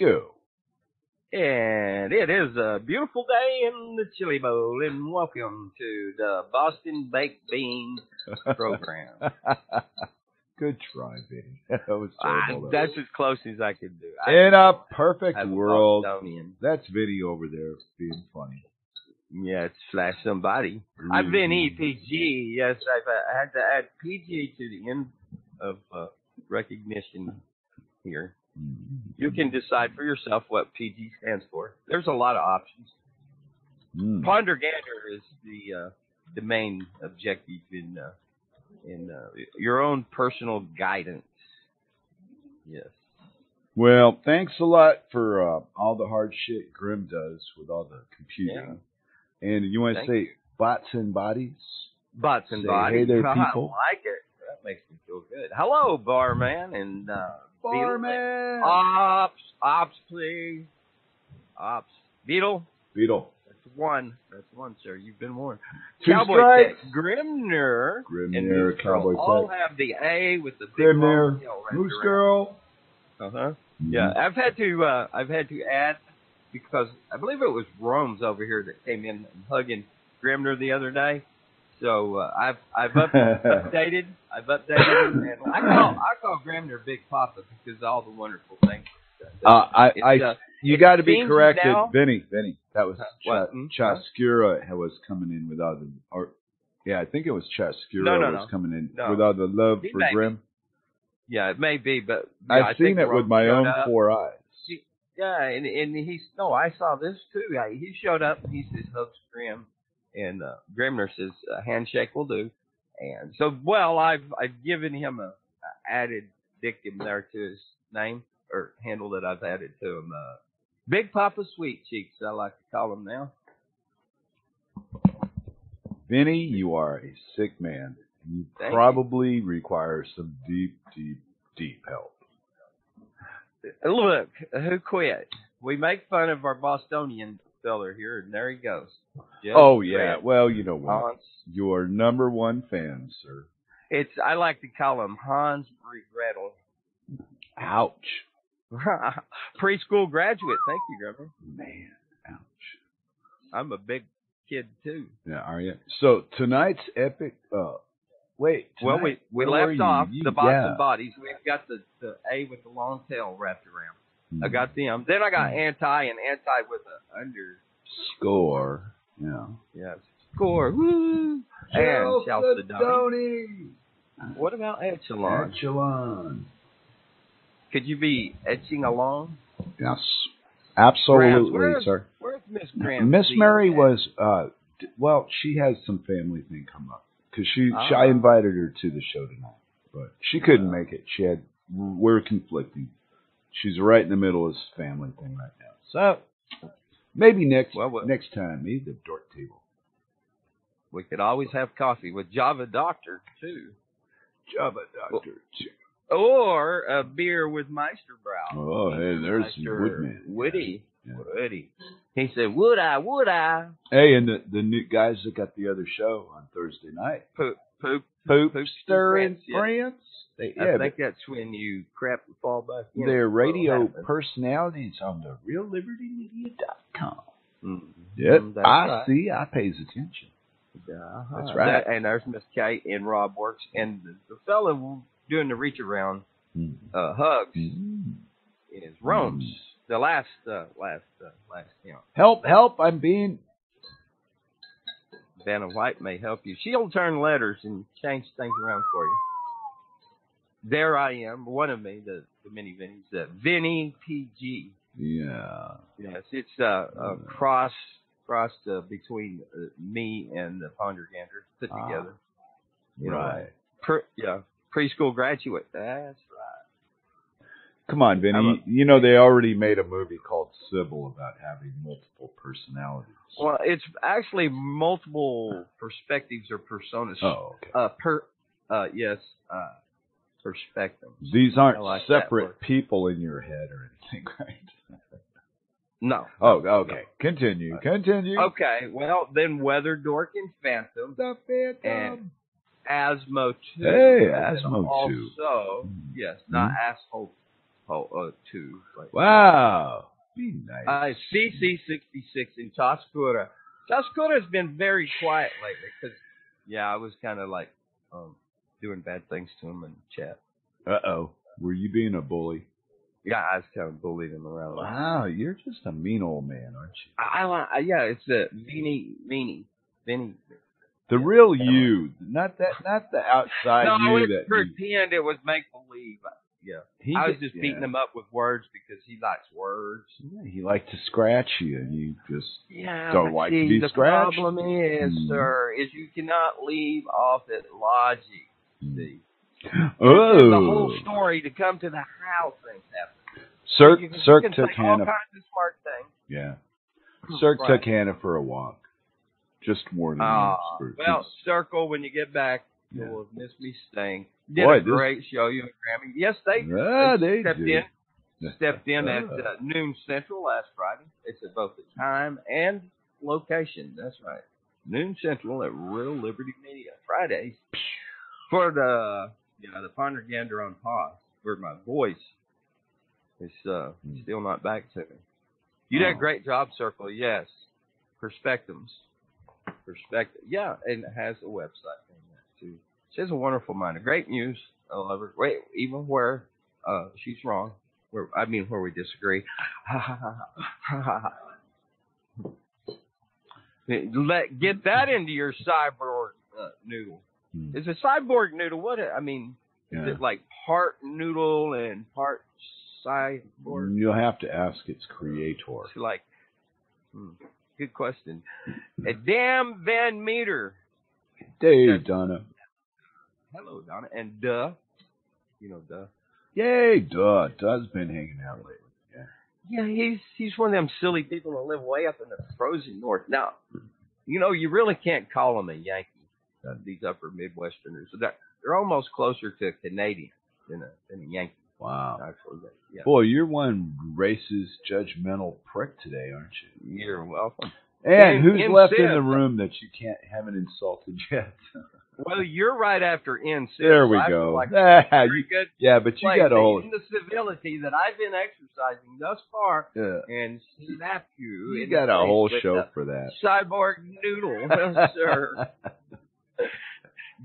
Go. And it is a beautiful day in the Chili Bowl, and welcome to the Boston Baked Bean program. Good try, Vinny. That was terrible. though. that's as close as I could do. I In a perfect a world, Bostonian. that's Vinny over there being funny. Yeah, it's slash somebody. I've been EPG. Yes, I've uh, had to add PG to the end of uh, recognition here. You can decide for yourself what PG stands for. There's a lot of options. Mm. Ponder Gander is the uh, the main objective in uh, in uh, your own personal guidance. Yes. Well, thanks a lot for uh, all the hard shit Grim does with all the computing. And you want to say bots and bodies? Bots and Say, bodies. hey there, I people. like it. That makes me feel good. Hello, barman and uh. Barman! Ops, ops, please. Ops. Beetle. Beetle. That's one. That's one, sir. You've been warned. Two Cowboy strikes. Tech, Grimner, Grimner, Moose Girl Cowboy all have the A with the big Grimner, long tail wrapped Moose around. Girl. Uh huh. Yeah, I've had to uh, I've had to add because I believe it was Rome's over here that came in and hugging Grimner the other day. So uh, I've I've up, updated I've updated and I call I call Grimner Big Papa because all the wonderful things. Uh, I, I, uh, you got to be corrected, now- Vinny. Vinny, that was Huh, Ch- what? Hmm? Chaskura was coming in with all the, or yeah, I think it was Chaskura No, no, was no. coming in No. with all the love He for may be. Grim. yeah, it may be, but yeah, I I've think seen it with my own up. four eyes. Yeah, and and he's no, I saw this too. Yeah, He showed up. He says hugs Grim, and uh, Grimner says uh, handshake will do. And so, well, I've I've given him a, a added dictum there to his name or handle that I've added to him. Uh, Big Papa Sweet Cheeks, I like to call him now. Vinny, you are a sick man. You Thank you. probably require some deep, deep, deep help. Look, who quit? We make fun of our Bostonian feller here, and there he goes. Just oh yeah, Grant well you know what? Hans. Your number one fan, sir. It's I like to call him Hans Regrettel. Ouch, Preschool graduate. Thank you, Grandma. man. Ouch. I'm a big kid too. Yeah, are you? So tonight's epic. Uh, wait. well, we we left off You- the Boston yeah. bodies. We've got the, the A with the long tail wrapped around. I got them. Then I got anti and anti with a under. score. Yeah. Yes. Score. Woo. And Chalcedony. What about Echelon? Echelon. Could you be etching along? Yes. Absolutely, Where's- sir. Where's Miss Graham? Miss Mary was uh d- well, she has some family thing come up because she, she I Ah. invited her to the show tonight, but she couldn't make it. She had we're conflicting. She's right in the middle of this family thing right now. So maybe next Well, well- next time, maybe the dork table. We could always have coffee with Java Doctor too, Java Doctor. Too. Or a beer with Meisterbrow. Oh, hey, there's Meister Woodman. Woody. Yeah. Woody. He said, "Would I? Would I?" Hey, and the the new guys that got the other show on Thursday night. Poop, poop. Poop, Poop stir in France, yeah. They, I think that's when you crap and fall back. in. They're radio personalities on the reallibertymedia.com. Mhm. Yep, That's I right. see. I pays attention. Uh-huh. That's right. And there's Miss Kate and Rob Works and the, the fellow doing the reach around uh, hugs Mm. is Rome's. The last, uh, last, uh, last, you know, Help! Help! I'm being. Vanna White may help you. She'll turn letters and change things around for you. There I am, one of me, the, the mini Vinnies, uh, Vinny PG. Yeah. Yes, it's uh, a cross cross uh, between uh, me and the Ponder Gander put Ah, together. You know, Right. Pre, yeah, preschool graduate. That's right. Come on, Vinny. You know they already made a movie called Sybil about having multiple personalities. Well, it's actually multiple perspectives or personas. Oh, okay. Uh, per, uh, yes, uh, perspectives. These aren't like separate people in your head or anything, right? No. Oh, okay. Continue. Continue. Okay, well then, Weather Dork and Phantom, The Phantom. And- Asmo two. Hey, and Asmo two. Also, Mm. yes, not Mm. asshole. oh, uh, two. Like, Wow. Be nice. Uh, CC66 in Tascura. Tascura has been very quiet lately because, yeah, I was kind of like um, doing bad things to him in chat. Uh oh. Were you being a bully? Yeah, I was kind of bullying him around. Wow, you're just a mean old man, aren't you? I, I yeah, it's a Vinny, Vinny, Vinny. The real you, not that, not the outside no, you it's that pretend it was make believe. Yeah, he, I was just yeah. beating him up with words because he likes words. Yeah, he liked to scratch you, and you just Yeah, Don't like to see, be the scratched? problem is, Hmm. sir, is you cannot leave off at logic. See, oh. the whole story to come to the house things happen. Cirque, you can, you took Hannah. kinds of smart things. Yeah, Cirque Right. took Hannah for a walk. Just Ah, you. for- well, circle when you get back. Yeah. You'll have missed me staying. Did Boy, a this- great show, you and Grammy. Yes, they Yeah, they they stepped do. in. Stepped in at uh, noon central last Friday. It's at both the time and location. That's right, noon central at Real Liberty Media Fridays for the yeah the Pondergander on pause where my voice is uh, Hmm. still not back to me. You did a Oh. great job, Circle. Yes, perspectives, perspective. Yeah, and it has a website on that too. She has a wonderful mind, a great muse. I love her. Wait, even where uh, she's wrong, where I mean where we disagree. Let get that into your cyber uh, noodle. Hmm. Is a cyborg noodle what? I mean, is it like part noodle and part cyborg? You'll have to ask its creator. It's like, hmm, good question. A damn Van Meter. Hey, That's- Donna. Hello, Donna. And duh, you know duh. Yay, duh. Duh's been hanging out lately. Yeah. Yeah, he's he's one of them silly people that live way up in the frozen north. Now, you know, you really can't call him a Yankee. Uh, these upper Midwesterners, they're, they're almost closer to a Canadian than a than a Yankee. Wow. Actually, yeah. Boy, you're one racist, judgmental prick today, aren't you? You're welcome. And who's in left in the room that you can't haven't insulted yet? Well, you're right after N. there we feel go. Like Ah, you- good yeah, but you got a whole. in the civility that I've been exercising thus far Yeah, and snap you. you got a whole show for that. Cyborg noodle, sir.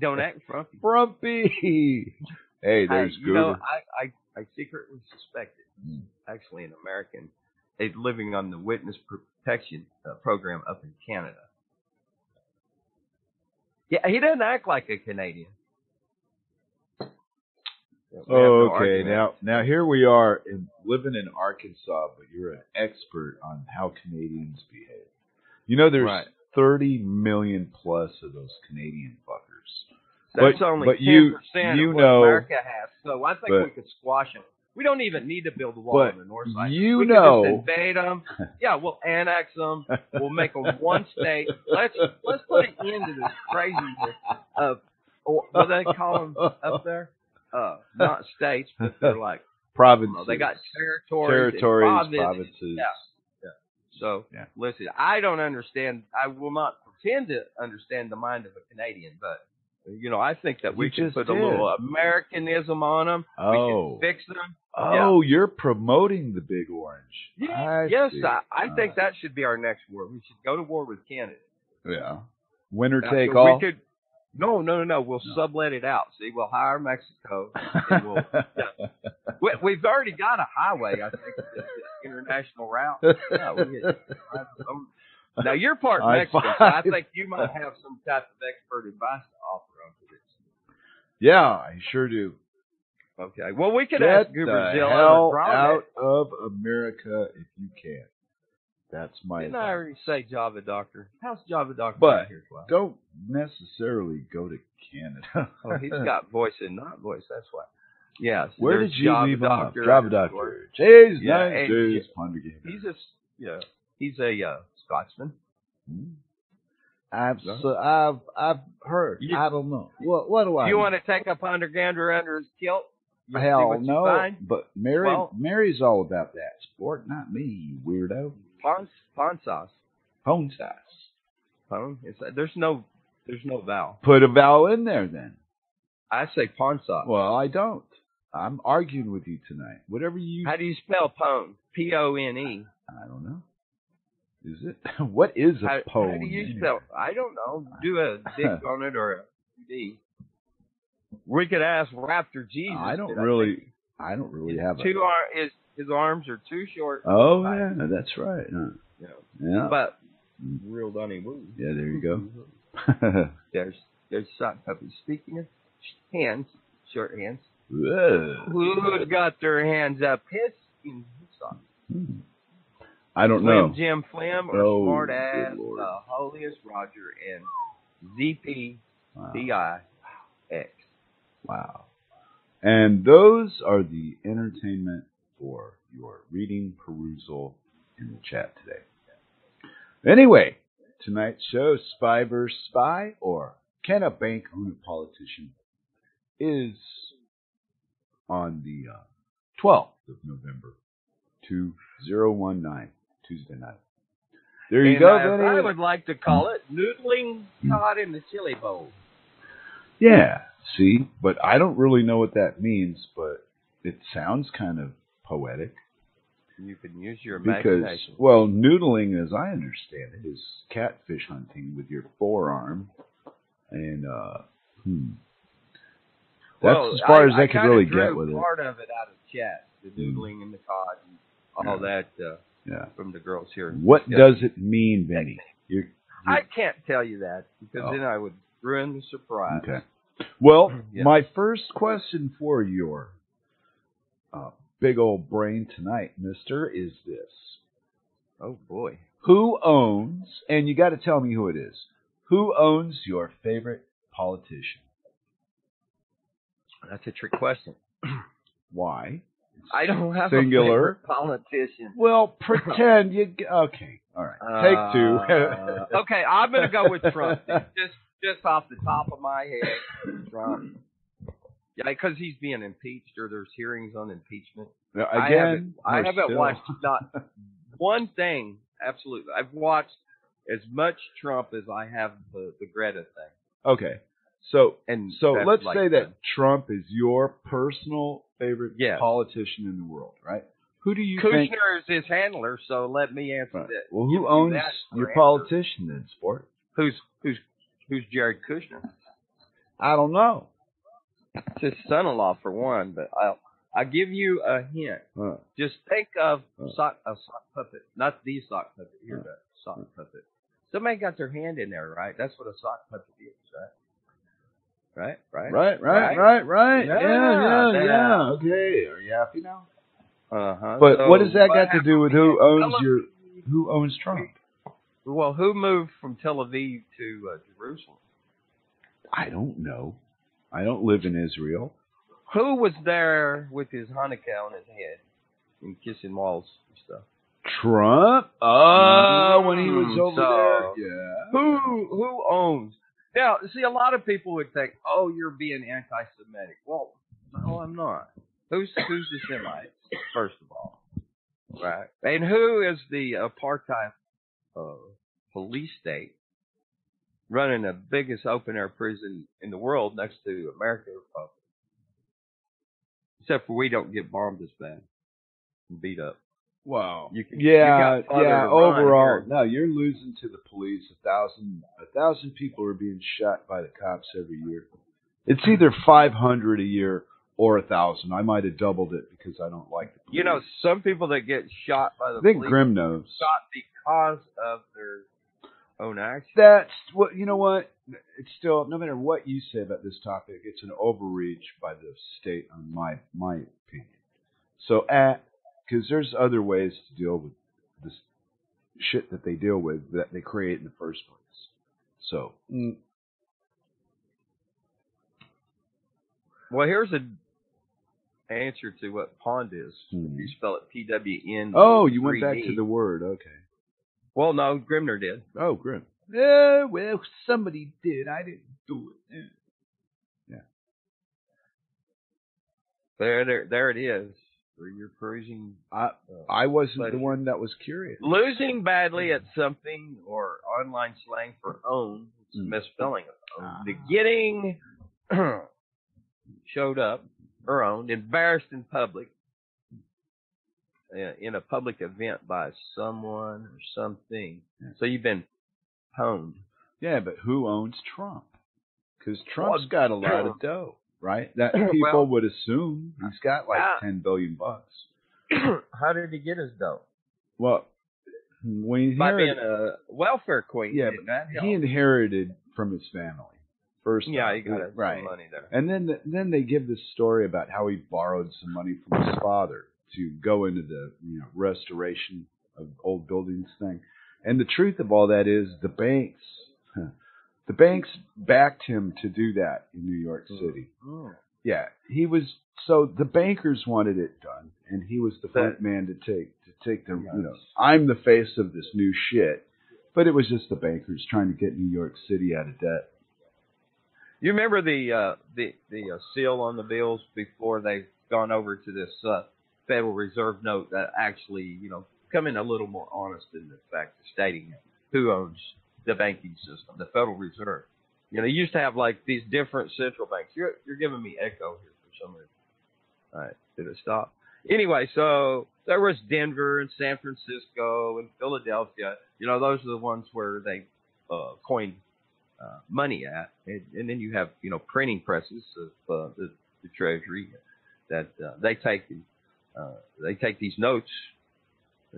Don't act frumpy. Frumpy. Hey, there's I, you know, I, I, I secretly suspected, Mm. actually, an American, is living on the witness protection uh, program up in Canada. Yeah, he doesn't act like a Canadian. No okay, now now here we are in, living in Arkansas, but you're an expert on how Canadians behave. You know, there's Right. 30 million plus of those Canadian fuckers. That's But- only but 10% you- you of what know- America has. So I think but- we could squash them. We don't even need to build a wall on the north side. you we know- could just invade them. Yeah, we'll annex them. We'll make them one state. Let's let's put an end to this craziness of what do they call them up there? Uh, not states, but they're like provinces. well, they got territories, territories, provinces. provinces. Yeah. Yeah. So Yeah. listen, I don't understand. I will not pretend to understand the mind of a Canadian, but you know, I think that we You can just put did. a little Americanism on them. Oh. We can fix them. Oh, you're promoting the Big Orange. I yes, see. I, I think Uh, that should be our next war. We should go to war with Canada. Yeah. Winner Now, take we all. could. No, no, no, no. We'll No. sublet it out. See, we'll hire Mexico. and we'll, we, we've already got a highway. I think international route. Yeah, now you're part I Mexican, so I think you might have some type of expert advice to offer on this. yeah, I sure do. Okay. Well, we could Get ask hell out of America if you can. That's my Didn't I already say Java Doctor? How's Java Doctor But- here? Don't necessarily go to Canada. Oh, he's got voice and not voice. That's why. Yes. Where did you Java leave off? Doctor Java. Doctor. Jay's Yeah, nice. Jay's J- Ponder Gamer. He's a yeah. He's a uh, Scotsman. Hmm. I've so I've I've heard. You- I don't know. What what do I? you know? want to take a pondergander under his kilt? Hell no. But Mary Well- Mary's all about that sport, not me, you weirdo. Pon pon sauce. Home size. Pon. It's, there's no there's no vowel. Put a vowel in there then. I say pon sauce. Well, I don't. I'm arguing with you tonight. Whatever you, How do you spell pone? P O N E. I don't know. Is it? What is a How, pone? how do you anyway? spell? I don't know. Do a dick on it or a D. We could ask Raptor Jesus. I don't really. think I don't really have a. two ar- his arms are too short. Oh yeah, that's right. Huh. Yeah. Yeah. But real Donny Woo. yeah. There you go. There's there's sock puppies. Speaking of hands, short hands. Whoa. Who's got their hands up? His in his socks. Hmm. I don't Flim know. Jim Flim or Oh, Smart Ass, the holiest Roger and ZP Wow. Wow. And those are the entertainment for your reading perusal in the chat today. Anyway, tonight's show, Spy vs. Spy, or Can a Bank Own a Politician, is on the uh, 12th of November, 2019, Tuesday night. There you and, go, Benny. I would like to call it noodling cod in the chili bowl. Yeah, see, but I don't really know what that means, but it sounds kind of poetic You can use your because, imagination. well, noodling, as I understand it, is catfish hunting with your forearm, and uh, hmm, that's well, as far as I, I could really get with it. part of it out of chat, the Mm. noodling and the cod and all Yeah. that uh, Yeah. from the girls here. What Yeah. does it mean, Benny? You're, I can't tell you that because Oh. then I would ruin the surprise. Okay. Well, Yeah. my first question for your uh, big old brain tonight, Mister, is this: Oh boy. Who owns? And you got to tell me who it is. Who owns your favorite politician? That's a trick question. Why? I don't have Singular. a favorite politician. Well, pretend you. Okay, all right. Take Uh, two. okay, I'm gonna go with Trump. just just off the top of my head, Trump. Yeah, because he's being impeached, or there's hearings on impeachment. Now, I Again, haven't, I haven't still- watched not one thing. Absolutely, I've watched as much Trump as I have the the Greta thing. Okay, so And so let's like say that Trump is your personal favorite Yes. politician in the world, right? Who do you think? Kushner is his handler, so let me answer Right. that. Well, who owns your answer. politician then, sport? Who's who's who's Jared Kushner? I don't know. It's his son-in-law for one, but I'll I'll give you a hint. Huh. Just think of sock a sock puppet, not the sock puppet. Here, Uh. the sock puppet. Somebody got their hand in there, right? That's what a sock puppet is, right? Right, right, Right, right, Right? right. Yeah, Yeah, yeah, yeah. yeah. Okay, are you happy now? Uh huh. But what does that got to do with who owns your who owns Trump? Well, who moved from Tel Aviv to uh, Jerusalem? I don't know. I don't live in Israel. Who was there with his Hanukkah on his head and kissing walls and stuff? Trump? Oh, when he was Mm, over so- there. Yeah. Who who owns? Now, see, a lot of people would think, "Oh, you're being anti-Semitic." Well, no, I'm not. Who's who's the Semites? First of all, right? And who is the apartheid uh, police state running the biggest open-air prison in the world next to America Republic? Except for we don't get bombed as bad and beat up. Wow. You can- yeah, you yeah. Overall, no, you're losing to the police. A thousand, a thousand people are being shot by the cops every year. It's either mm-hmm. five hundred a year or a thousand. I might have doubled it because I don't like the police. You know, some people that get shot by the I think police Grim knows. shot because of their own action. That's what you know. What it's still no matter what you say about this topic, it's an overreach by the state, on my my opinion. So, at because there's other ways to deal with this shit that they deal with that they create in the first place. So, mm, Well, here's a answer to what pond is. Hmm. You spell it P W N. oh, you went back to the word. Okay. Well, no, Grimner did. Oh, grim. Yeah, well, somebody did. I didn't do it. Yeah. There, there, there it is. For your perusing. I I wasn't Pleasure. the one that was curious. losing badly at something or online slang for own. It's a Hmm. misspelling of own. Ah. The getting showed up or owned, embarrassed in public, in a public event by someone or something. Yeah. So you've been pwned. Yeah, but who owns Trump? Because Trump's Well, got a lot of dough, right? That people Well- would assume he's got like Uh, ten billion bucks. How did he get his dough? Well, when he By being inherited, a welfare queen. yeah, he inherited from his family first. yeah, off, he got right. some money there. And then the, then they give this story about how he borrowed some money from his father to go into the you know restoration of old buildings thing. And the truth of all that is the banks the banks backed him to do that in New York City. Mm. Yeah, he was so the bankers wanted it done and he was the front man to take to take the you know I'm the face of this new shit. But it was just the bankers trying to get New York City out of debt. You remember the uh, the the uh, seal on the bills before they've gone over to this uh, Federal Reserve note that actually, you know, come in a little more honest in the fact of stating who owns the banking system, the Federal Reserve. You know, they used to have like these different central banks. You're you're giving me echo here for some reason. All right, did it stop? Anyway, so there was Denver and San Francisco and Philadelphia. You know, those are the ones where they uh, coined uh, money at, and, and then you have you know printing presses of uh, the, the Treasury that uh, they take uh, they take these notes,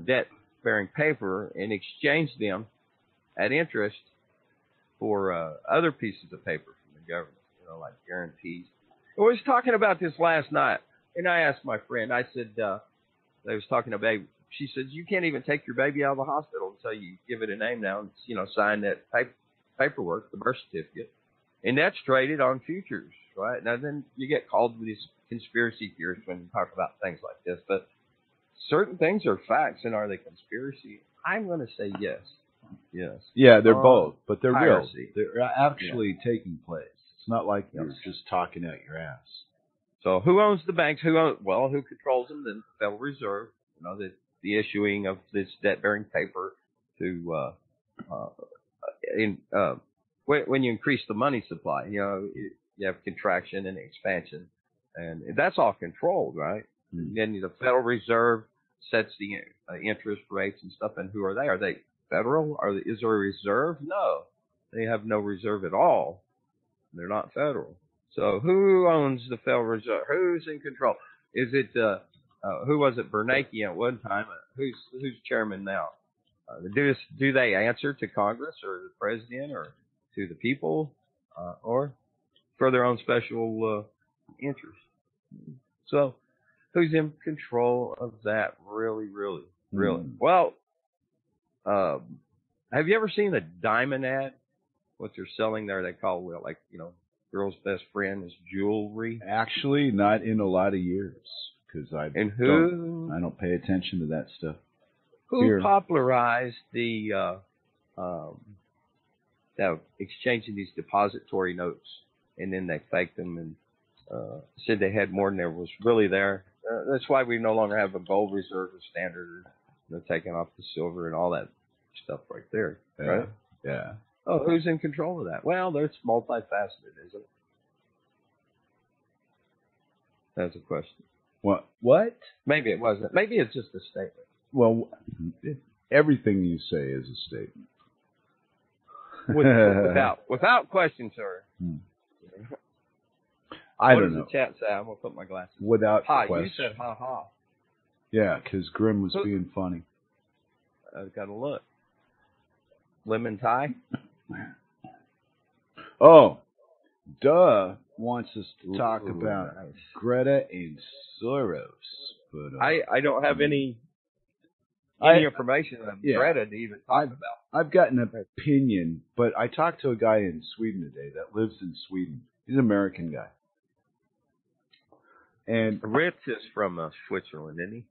debt bearing paper, and exchange them at interest for uh, other pieces of paper from the government, you know, like guarantees. I was talking about this last night, and I asked my friend. I said uh, they was talking about. She said you can't even take your baby out of the hospital until you give it a name now and you know sign that paper paperwork, the birth certificate, and that's traded on futures, right? Now then you get called with these conspiracy theorists when you talk about things like this, but certain things are facts, and are they conspiracy? I'm going to say yes, yes. Yeah, they're Uh, both, but they're real. They're actually taking place. It's not like you're Yes. just talking out your ass. So who owns the banks? Who owns, well, who controls them? The Federal Reserve. You know, the the issuing of this debt-bearing paper to uh, uh, in uh, when, when you increase the money supply, you know, you have contraction and expansion, and that's all controlled, right? Hmm. Then the Federal Reserve sets the uh, interest rates and stuff. And who are they? Are they federal? Are they, is there a reserve? No, they have no reserve at all. They're not federal. So who owns the Federal Reserve? Who's in control? Is it uh, uh, who was it? Bernanke at one time. Uh, who's who's chairman now? Uh, do do they answer to Congress or the president or to the people uh, or for their own special uh, interest? So who's in control of that? Really, really, really. Hmm. Well, um, have you ever seen the diamond ad? What they're selling there, they call well, like you know, girl's best friend is jewelry. Actually, not in a lot of years because I And don't, I don't pay attention to that stuff. who here. popularized the uh, um, that exchanging these depository notes, and then they faked them and uh, said they had more than there was really there. Uh, that's why we no longer have a gold reserve standard. Know, taking off the silver and all that stuff right there. Yeah. Right? Yeah. Oh, who's in control of that? Well, it's multifaceted, isn't it? That's a question. What? What? Maybe it wasn't. Maybe it's just a statement. Well, it, everything you say is a statement. With, without without question, sir. Hmm. I what don't know. the chat say? I'm gonna put my glasses. Without Ha! question. You said ha ha. Yeah, because Grim was Who- being funny. I've got to look. Lemon tie. Oh, duh wants us to talk Ooh, about nice. Greta and Soros. But uh, I I don't have any I- any information on yeah. Greta to even talk about. I've got an opinion, but I talked to a guy in Sweden today that lives in Sweden. He's an American guy. And Ritz is from uh, Switzerland, isn't he?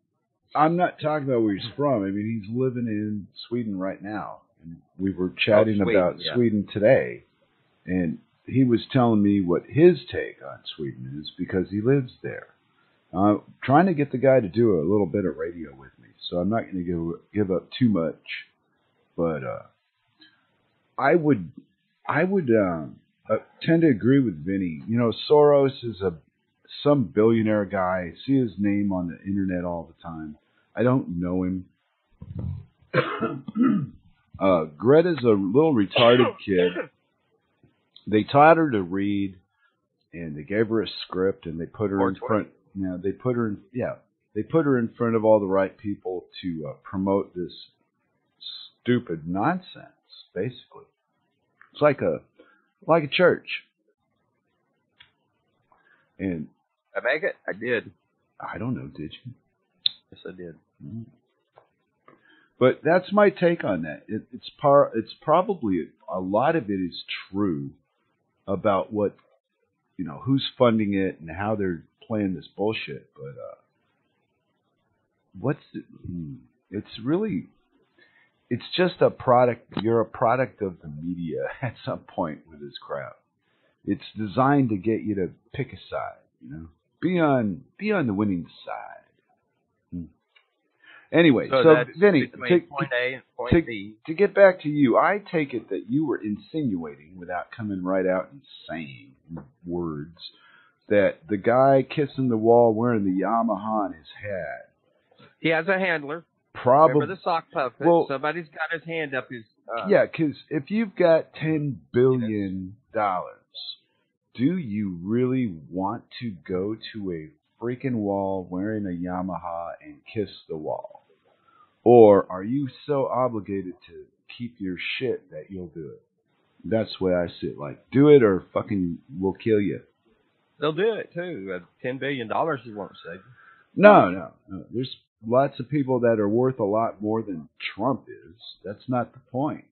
I'm not talking about where he's from. I mean, he's living in Sweden right now. And we were chatting Oh, Sweden, about yeah. Sweden today. And he was telling me what his take on Sweden is because he lives there. Uh, trying to get the guy to do a little bit of radio with me. So I'm not going to give, give up too much. But uh, I would, I would um, uh, tend to agree with Vinny. You know, Soros is a some billionaire guy. I see his name on the internet all the time. I don't know him. uh, Greta's a little retarded kid. They taught her to read, and they gave her a script, and they put her in 420. front. You know, they put her in. Yeah, they put her in front of all the right people to uh, promote this stupid nonsense. Basically, it's like a like a church. And I make it. I did. I don't know, did you? Yes, I did. Mm. But that's my take on that. It, it's par. It's probably a lot of it is true about what you know who's funding it and how they're playing this bullshit. But uh, what's the, hmm, it's really it's just a product. You're a product of the media at some point with this crowd. It's designed to get you to pick a side. You know, be on be on the winning side. Hmm. Anyway, So, so, Vinny, to, point A and point to- B. to get back to you, I take it that you were insinuating, without coming right out and saying words, that the guy kissing the wall wearing the yarmulke on his head He has a handler. probably the sock puppet? Well- Somebody's got his hand up his. Uh, yeah, because if you've got ten billion dollars, do you really want to go to a freaking wall wearing a yarmulke and kiss the wall, or are you so obligated to keep your shit that you'll do it? That's the way I see it. Like, do it or fucking we'll kill you. They'll do it too. Uh, Ten billion dollars he won't save. you. No, no, no. There's lots of people that are worth a lot more than Trump is. That's not the point.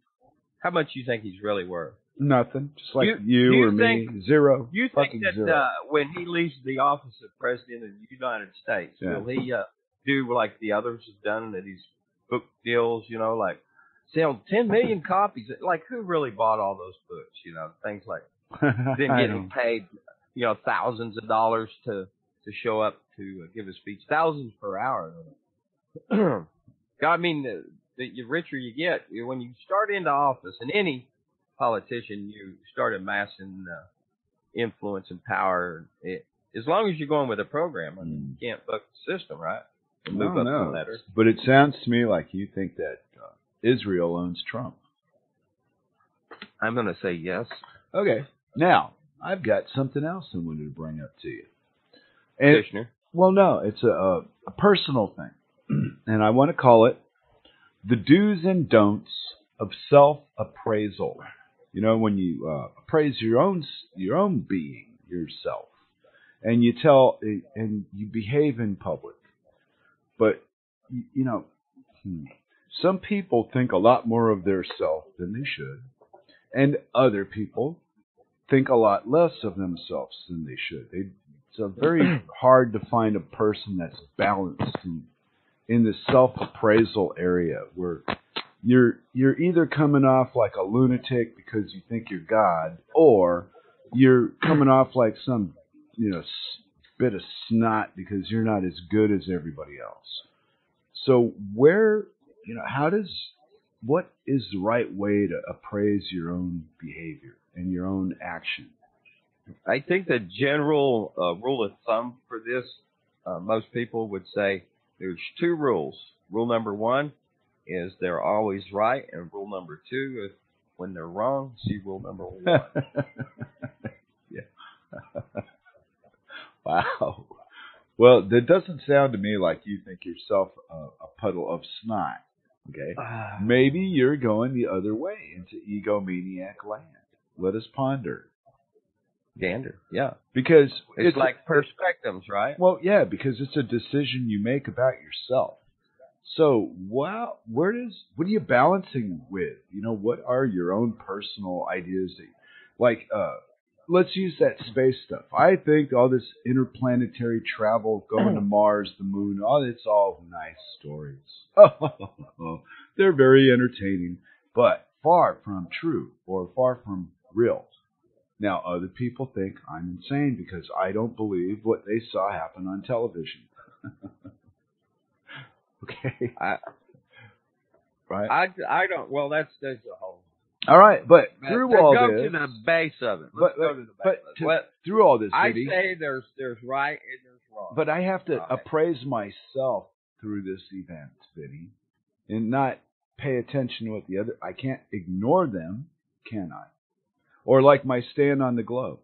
How much do you think he's really worth? Nothing. Just like You- you, you or me. Zero. You think that zero. uh, when he leaves the office of president of the United States, Yeah. will he uh, do like the others have done? That he's book deals, you know, like sell ten million copies. Like who really bought all those books? You know, things like then getting paid, you know, thousands of dollars to to show up to uh, give a speech, thousands per hour. God, I mean, the, the the richer you get, when you start into office, and any politician, you start amassing uh, influence and power. It, as long as you're going with a program, I mean, you can't buck the system, right? And move up the know. ladder. But it sounds to me like you think that uh, Israel owns Trump. I'm going to say yes. Okay. Now, I've got something else I wanted to bring up to you. And, well, no, it's a, a, a personal thing. and I want to call it the do's and don'ts of self appraisal. You know, when you uh, appraise your own your own being, yourself, and you tell and you behave in public, but you, know, hmm, some people think a lot more of their self than they should, and other people think a lot less of themselves than they should. They, it's a very hard to find a person that's balanced in, in the self appraisal area where you're you're either coming off like a lunatic because you think you're God, or you're coming off like some you know bit of snot because you're not as good as everybody else. So where you know how does what is the right way to appraise your own behavior and your own action? I think the general uh, rule of thumb for this, uh, most people would say there's two rules. Rule number one is they're always right, and rule number two is when they're wrong, see rule number one. yeah. wow. Well, that doesn't sound to me like you think yourself a, a puddle of snot. Okay. Ah. Maybe you're going the other way into egomaniac land. Let us ponder. Gander, yeah. Because It's, like perspectives, right? Well, yeah, because it's a decision you make about yourself. So, wow, where does what are you balancing with? You know, what are your own personal ideas? That, like, uh, let's use that space stuff. I think all this interplanetary travel, going to Mars, the moon, all it's all nice stories. Oh, they're very entertaining, but far from true or far from real. Now, other people think I'm insane because I don't believe what they saw happen on television. okay. I, right? I, I don't. Well, that's that's a whole. All right, but But through all go this, to the base of it. Let's go to the base. but of it. to- What through all this, I say there's there's right and there's wrong. but I have to Okay. appraise myself through this event, Vinny, and not pay attention to what the other. I can't ignore them, can I? Or like my stand on the globe.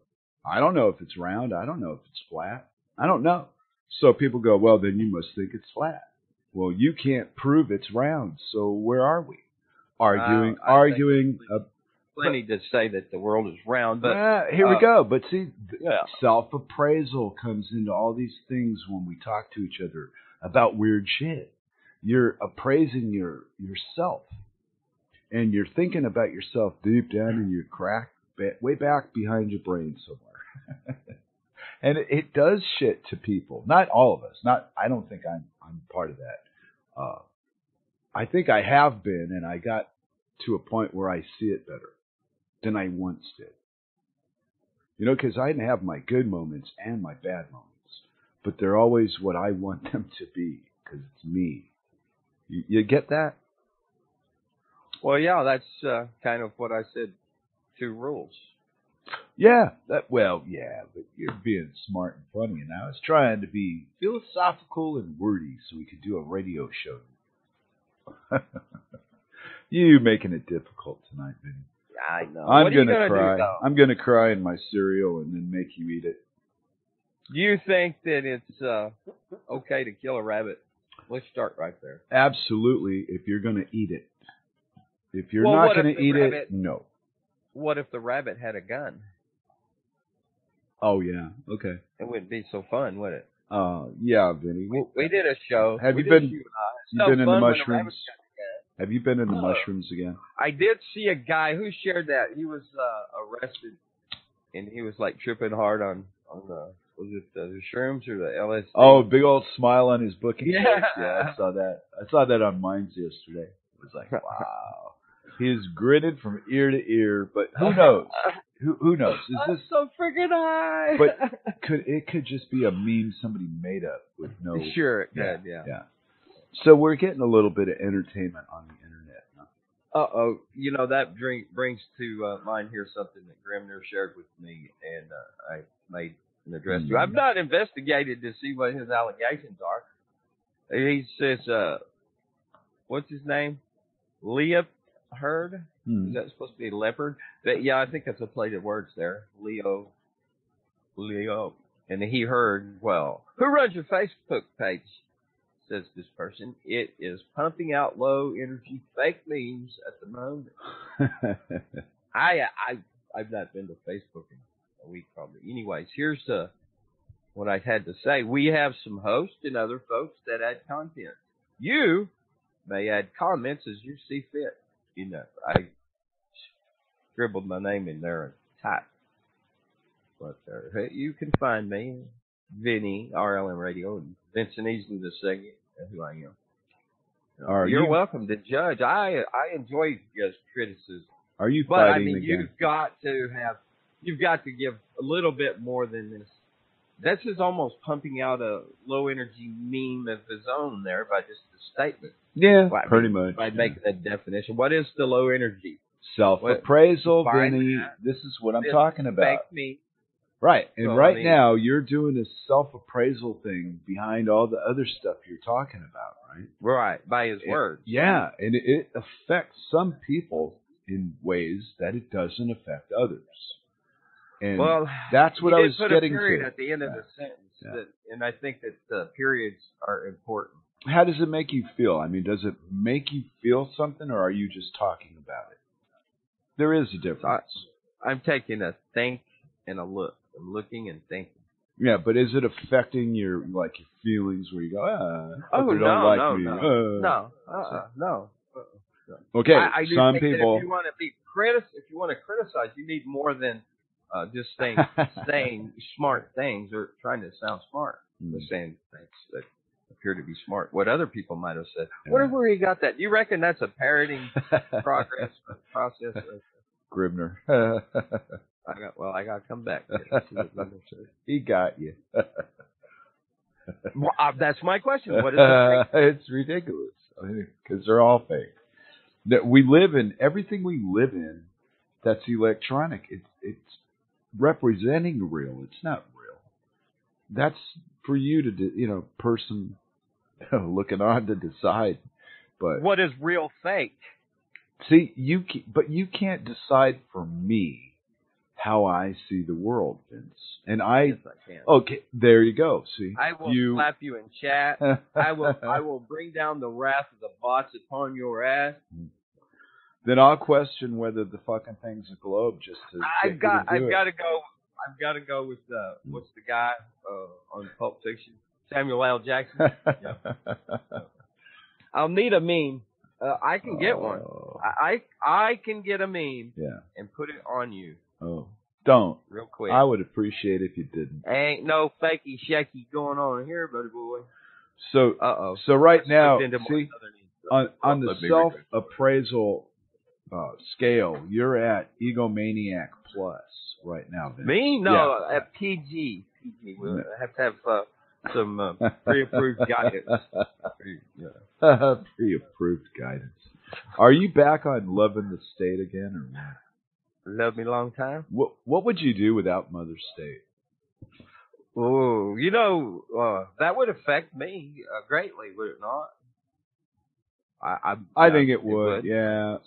I don't know if it's round. I don't know if it's flat. I don't know. So people go, well, then you must think it's flat. Well, you can't prove it's round. So where are we? Arguing, Uh, arguing. Uh, plenty to say that the world is round, but here we uh, go. But see, yeah. self appraisal comes into all these things when we talk to each other about weird shit. You're appraising your yourself, and you're thinking about yourself deep down in your crack, way back behind your brain somewhere. and it, it does shit to people. Not all of us. Not. I don't think I'm. I'm part of that. Uh, I think I have been, and I got to a point where I see it better than I once did. You know, because I have my good moments and my bad moments, but they're always what I want them to be because it's me. You, you get that? Well, yeah, that's uh, kind of what I said. Two rules. Yeah. That well, yeah, but you're being smart and funny, and I was trying to be philosophical and wordy so we could do a radio show. you making it difficult tonight, Vinny. I know. I'm what are you gonna, gonna cry. do? I'm gonna cry in my cereal and then make you eat it. Do you think that it's uh, okay to kill a rabbit? Let's start right there. Absolutely, if you're gonna eat it. If you're Well, not gonna eat rabbit- it, no. What if the rabbit had a gun? Oh yeah, okay. It wouldn't be so fun, would it? Uh, yeah, Vinny. Well, We did a show. Have We you been- you and you been in the fun when a mushrooms? rabbit's got a gun. have you been in the Oh. mushrooms again? I did see a guy who shared that. He was uh, arrested, and he was like tripping hard on on the was it the shrooms or the LSD? Oh, big old smile on his booking Yeah. face. Yeah, I saw that. I saw that on Minds yesterday. It was like, wow. He's grinning from ear to ear, but who knows? Who who knows? Is I'm this so freaking high. But- could it could just be a meme somebody made up with no sure it Yeah, could, yeah. yeah. So we're getting a little bit of entertainment on the internet. Huh? Uh oh, you know that drink brings to uh, mind here something that Grimner shared with me, and uh, I made an address to. Mhm. I've not investigated to see what his allegations are. He says, uh, "What's his name? Leah Herd? Hmm. Is that supposed to be leopard? But yeah, I think that's a play of words there. Leo, Leo, and he heard. Well, who runs your Facebook page? Says this person. It is pumping out low energy fake memes at the moment. I I I've not been to Facebook in a week probably. Anyways, here's the what I had to say. We have some hosts and other folks that add content. You may add comments as you see fit. You know, I scribbled my name in there and typed. But uh, you can find me, Vinny, RLM Radio, and Vincent Easley the second, who I am. Are You're you- welcome to judge. I I enjoy your criticism. Are you But I fighting mean, again? you've got to have, you've got to give a little bit more than this. This is almost pumping out a low energy meme of his own there by just the statement, Yeah, Well, I pretty much. by yeah. making that definition. What is the low energy? Self appraisal, Define Vinny. that. This is what I'm This talking about. Fake me. Right. And So, I right mean- now you're doing a self appraisal thing behind all the other stuff you're talking about, right? Right, by his It- words. Yeah, and it, it affects some people in ways that it doesn't affect others. And Well, that's what I was put getting a period to. at the end of the sentence, Yeah. that, and I think that uh, periods are important. How does it make you feel? I mean, does it make you feel something or are you just talking about it? There is a difference. I'm taking a think and a look. I'm looking and thinking. Yeah, but is it affecting your like your feelings where you go, ah, Oh, they don't no, like no, me. no. uh." No, uh-uh, no. Okay, I, I some people if you want to be critic, if you want to criticize, you need more than uh, just saying saying smart things or trying to sound smart, but Mm. saying things that appear to be smart. What other people might have said. Yeah. Wonder where he got that. You reckon that's a parroting progress process? Grimner. I got well. I got to come back. to it. See what Linda says. he got you. Well, uh, that's my question. What is the it's ridiculous because they're all fake. That we live in everything we live in that's electronic. It's it's representing real. It's not real. That's for you to de- you know person looking on to decide. But What is real fake? see, you ca- but you can't decide for me how I see the world, Vince. And I yes, I can. okay, there you go. See, I will you. slap you in chat. I will I will bring down the wrath of the bots upon your ass. Mm. Then I'll question whether the fucking thing's a globe just to. I've got to I've got to go I've got to go with uh what's the guy uh on Pulp Fiction? Samuel L. Jackson. I'll need a meme. Uh, I can get one. Oh, I, I I can get a meme yeah. and put it on you Oh, don't. real quick. I would appreciate if you didn't. Ain't no fakey shaky going on here, buddy boy. So, Uh oh. so right now, see on on the self appraisal uh, scale, you're at egomaniac plus right now, Vince. Me? No, Yeah. at PG. PG. We have to have uh, some uh, pre-approved guidance. Yeah. Pre-approved guidance. Are you back on loving the state again, or what? Love me long time. what? What would you do without Mother State? Oh, you know uh, that would affect me uh, greatly, would it not? I I, I think it would, yeah.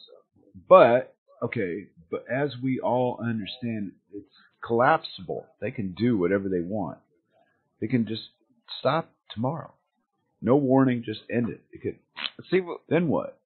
But okay, but as we all understand, it's collapsible. They can do whatever they want. They can just stop tomorrow. No warning, just end it. It could. See, what- Then what?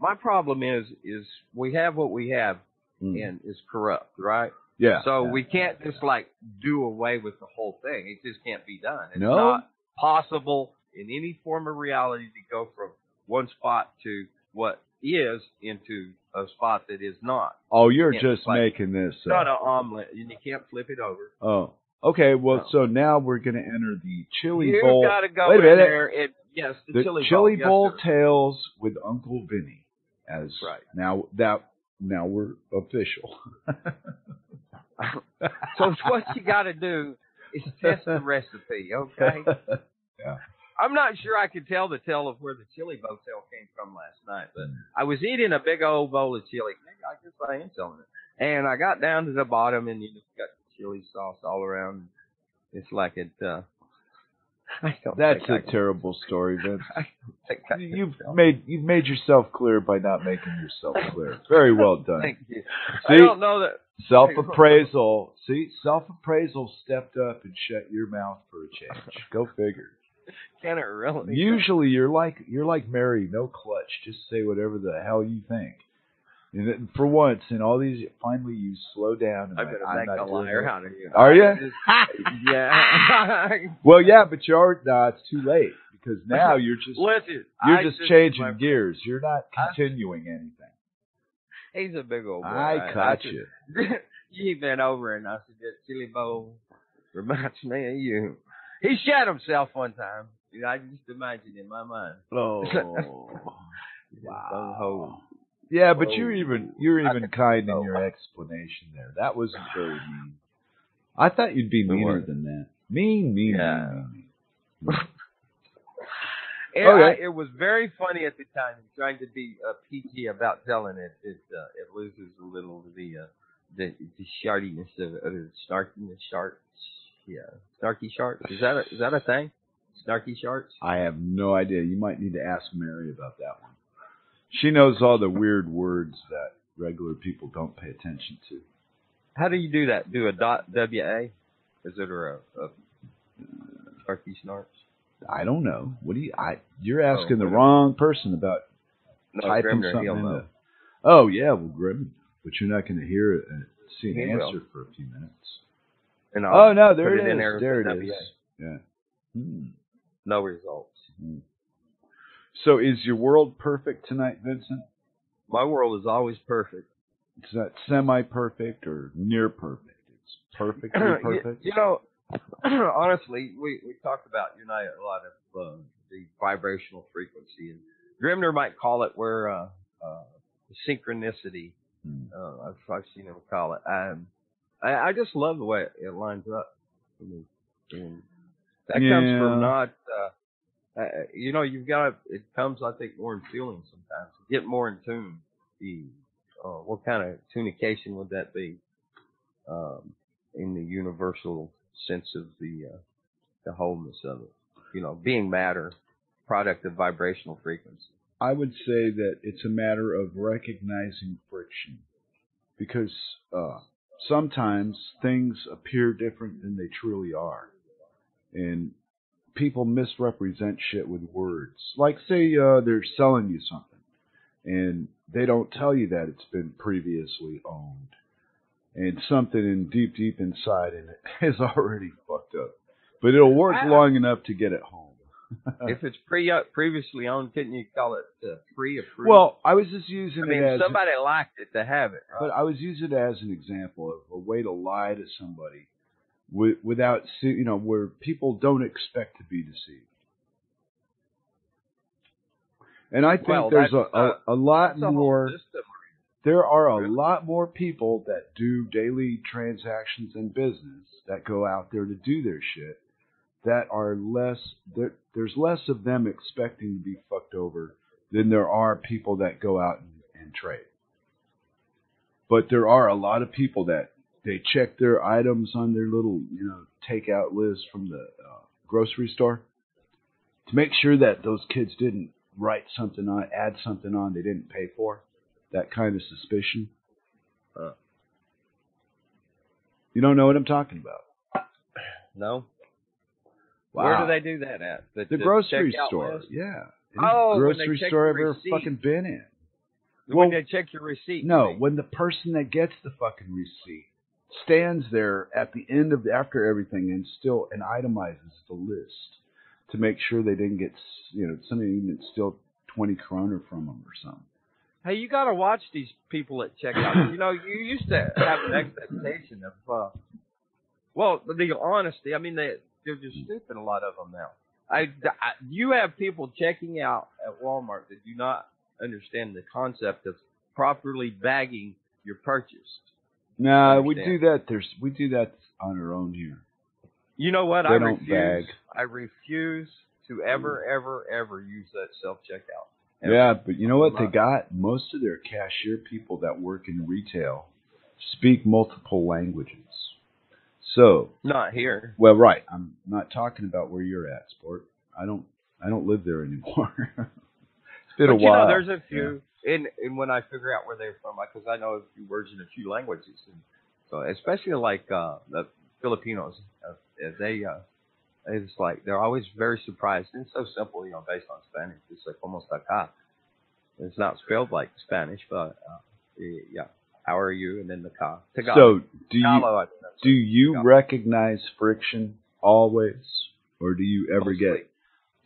my problem is is we have what we have Mm. and it's corrupt, right? Yeah. So we can't just like do away with the whole thing. It just can't be done. It's No. not possible in any form of reality to go from one spot to what is into a spot that is not. Oh, you're just like- making this. It's not an omelet, and you can't flip it over. Oh. Okay. Well, No. so now we're gonna enter the chili you bowl. gotta go Wait a in minute. there. It, yes, the, the chili, chili bowl. bowl Yes, tales with Uncle Vinny. As Right. now that now we're official. so what you got to do is test the recipe, okay? I'm not sure I could tell the tale of where the chili botel came from last night, but I was eating a big old bowl of chili. Maybe I guess I am telling it. And I got down to the bottom, and you just got chili sauce all around. It's like it. uh I don't That's a can- terrible story, Vince. I don't think I can You've made you've made yourself clear by not making yourself clear. Very well done. Thank you. See? I don't know that. Self appraisal. See, self appraisal stepped up and shut your mouth for a change. Go figure. Can it really? Usually you're like you're like Mary, no clutch. Just say whatever the hell you think. And then for once, in all these, finally you slow down. And I've been I'm a make not a doing liar out of you. Are you? Yeah. Well, yeah, but you're nah, it's too late because now you're just Listen, you're just just- changing gears. You're not I- continuing anything. He's a big old boy. I caught you. you bent over and I said, that chili bowl reminds me of you. He shot himself one time. You know, I just imagine in my mind. Oh, Wow. Yeah, but you're Oh. even you're even kind in oh. your explanation there. That wasn't very mean. I thought you'd be It meaner than that. Mean, mean, Yeah. mean, mean, mean. Okay. I, it was very funny at the time, trying to be uh, about telling it. It uh, it loses a little of the uh, the the shartiness of, of the snarkiness, shark. Yeah, snarky sharks. Is that a, is that a thing? Snarky sharks. I have no idea. You might need to ask Mary about that one. She knows all the weird words that regular people don't pay attention to. How do you do that? Do a dot W A? Is it or a, a snarky snarks? I don't know. What do you? I you're oh, asking the wrong person about No, typing Grimner, something into. Oh yeah, well, Grim, but you're not going to hear it and see He an will. answer for a few minutes. And I'll Oh no, there it it in there There it is. Yeah. Hmm. No results. So is your world perfect tonight, Vincent? My world is always perfect. It's not semi-perfect or near perfect. It's perfectly perfect. You, know, honestly, we we talked about you and I a lot of uh, the vibrational frequency, and Grimner might call it where uh, uh, synchronicity. Hmm. Uh, I've, I've seen him call it. Um, I, I just love the way it lines up for me. And that comes from not. Uh, uh, you know, you've got to. It comes, I think, more in feeling sometimes. Get more in tune. The uh, what kind of tunication would that be? Um, in the universal sense of the uh, the wholeness of it, you know, being matter, product of vibrational frequency. I would say that it's a matter of recognizing friction, because uh, sometimes things appear different than they truly are, and people misrepresent shit with words. Like, say uh, they're selling you something, and they don't tell you that it's been previously owned, and something in deep, deep inside in it is already fucked up. But it'll work I- long enough to get it home. If it's pre uh, previously owned, couldn't you call it uh, free approved? well, I was just using I mean, as somebody liked it to have it, right? But I was using it as an example of a way to lie to somebody wi- without, you know, where people don't expect to be deceived. And I think Well, there's a, uh, a, a lot That's a whole more, there are a Really? lot more people that do daily transactions in business that go out there to do their shit that are less, there, there's less of them expecting to be fucked over than there are people that go out and, and trade. But there are a lot of people that they check their items on their little, you know, takeout list from the uh, grocery store to make sure that those kids didn't write something on, add something on they didn't pay for. That kind of suspicion. Uh. You don't know what I'm talking about. No. Wow. Where do they do that at? The the grocery store. list? Yeah. Any Oh, grocery store I've ever fucking been in. when Well, they check your receipt. No, mean? when the person that gets the fucking receipt stands there at the end of the, after everything and still and itemizes the list to make sure they didn't get s- you know somebody didn't steal twenty kroner from them or something. Hey, you got to watch these people at checkout. you know, you used to have an expectation of, uh, well, the honesty. I mean, they they're just stupid. A lot of them now. I, I you have people checking out at Walmart that do not understand the concept of properly bagging your purchase. No, we do that. There's we do that on our own here. You know what? They I don't refuse. bag. I refuse to ever, ever, ever use that self checkout. Yeah, but you know what they got? Most of their cashier people that work in retail speak multiple languages. So Not here. Well, right. I'm not talking about where you're at, sport. I don't. I don't live there anymore. it's been but a you while. know, there's a few, and and when I figure out where they're from, because I know a few words in a few languages, and so especially like uh the Filipinos, uh, they uh, it's like they're always very surprised, and it's so simple, you know, based on Spanish. It's like almost acá. It's not spelled like Spanish, but uh, yeah. How are you? And then the ka. Tagalog. So, do you do you recognize friction always, or do you ever Mostly. get?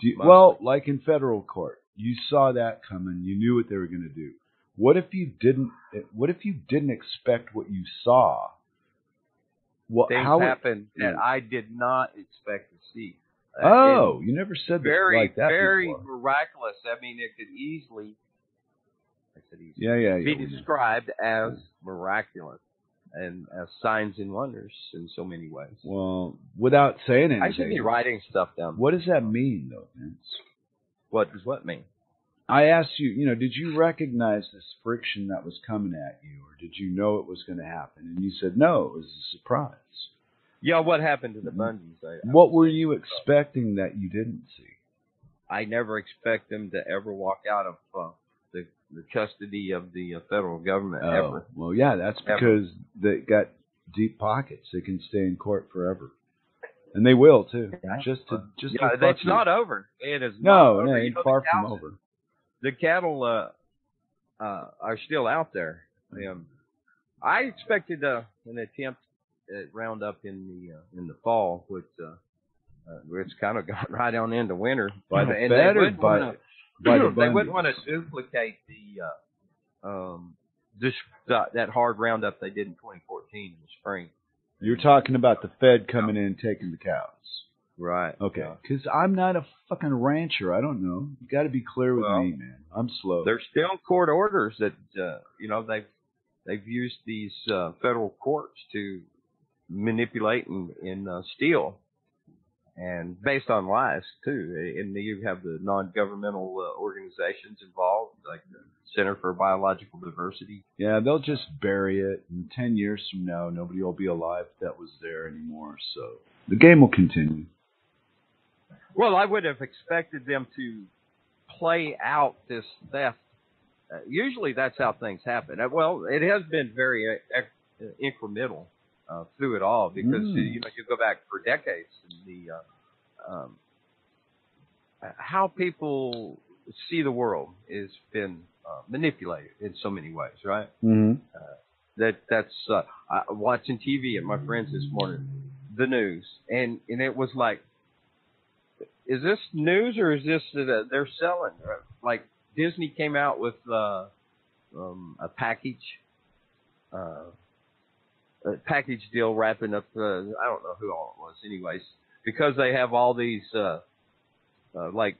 Do you, well, like in federal court, you saw that coming. You knew what they were going to do. What if you didn't? What if you didn't expect what you saw? What? things how? it- happened that. I did not expect to see. Uh, oh, you never said very, like that very before. miraculous. I mean, it could easily, Said easily, Yeah, yeah, yeah. be described as miraculous and as signs and wonders in so many ways. Well, without saying anything, I should be writing stuff down. What does that mean, though, Vince? What does what mean? I asked you, you know, did you recognize this friction that was coming at you, or did you know it was going to happen? And you said no, it was a surprise. Yeah, what happened to the Bundys? I, I What were you expecting that you didn't see? I never expect them to ever walk out of uh, the the custody of the uh, federal government ever. Oh, well, yeah, that's Ever. because they got deep pockets. They can stay in court forever, and they will too. Yeah. Just to just Yeah, to that's fuck you. not over. It is No, not no, over. it You ain't know, far the from over. The cattle uh, uh, are still out there. Um, I expected uh, an attempt at roundup in the uh, in the fall, which uh, uh, it's kind of gone right on into winter. By the and Fed they or wouldn't wanna, by the they wouldn't want to duplicate the uh, um, this that, that hard roundup they did in 2014 in the spring. You're talking about the Fed coming in and taking the cows. Right. Okay, Yeah. because I'm not a fucking rancher. I don't know. You got to be clear with Well, me, man. I'm slow. There's still court orders that uh, you know they've they've used these uh, federal courts to manipulate and, and uh, steal, and based on lies too. And you have the non-governmental uh, organizations involved, like the Center for Biological Diversity. Yeah, they'll just bury it. and 10 years from now, nobody will be alive that was there anymore. So the game will continue. Well, I would have expected them to play out this theft. Uh, usually that's how things happen. Uh, well, it has been very uh, incremental uh, through it all because Mm. you know you go back for decades and the uh, um, how people see the world has been uh, manipulated in so many ways, right? Mm-hmm. That that's uh, I, watching TV at my friends this morning, the news, and and it was like, is this news or is this that they're selling? Like Disney came out with uh, um, a package. Uh, package deal wrapping up. Uh, I don't know who all it was, anyways, because they have all these uh, uh, like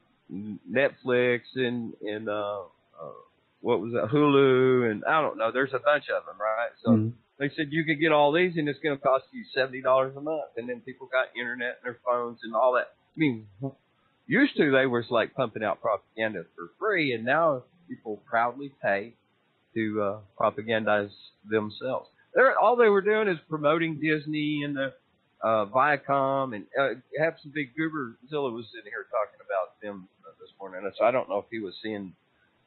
Netflix and and uh, uh, what was that Hulu and I don't know. There's a bunch of them, right? So Mhm. they said you could get all these and it's going to cost you seventy dollars a month, and then people got internet and their phones and all that. I mean, used to they was like pumping out propaganda for free, and now people proudly pay to uh, propagandize themselves. They're all they were doing is promoting Disney and the uh, Viacom, and uh, have some big goober. Zilla was in here talking about them this morning, and so I don't know if he was seeing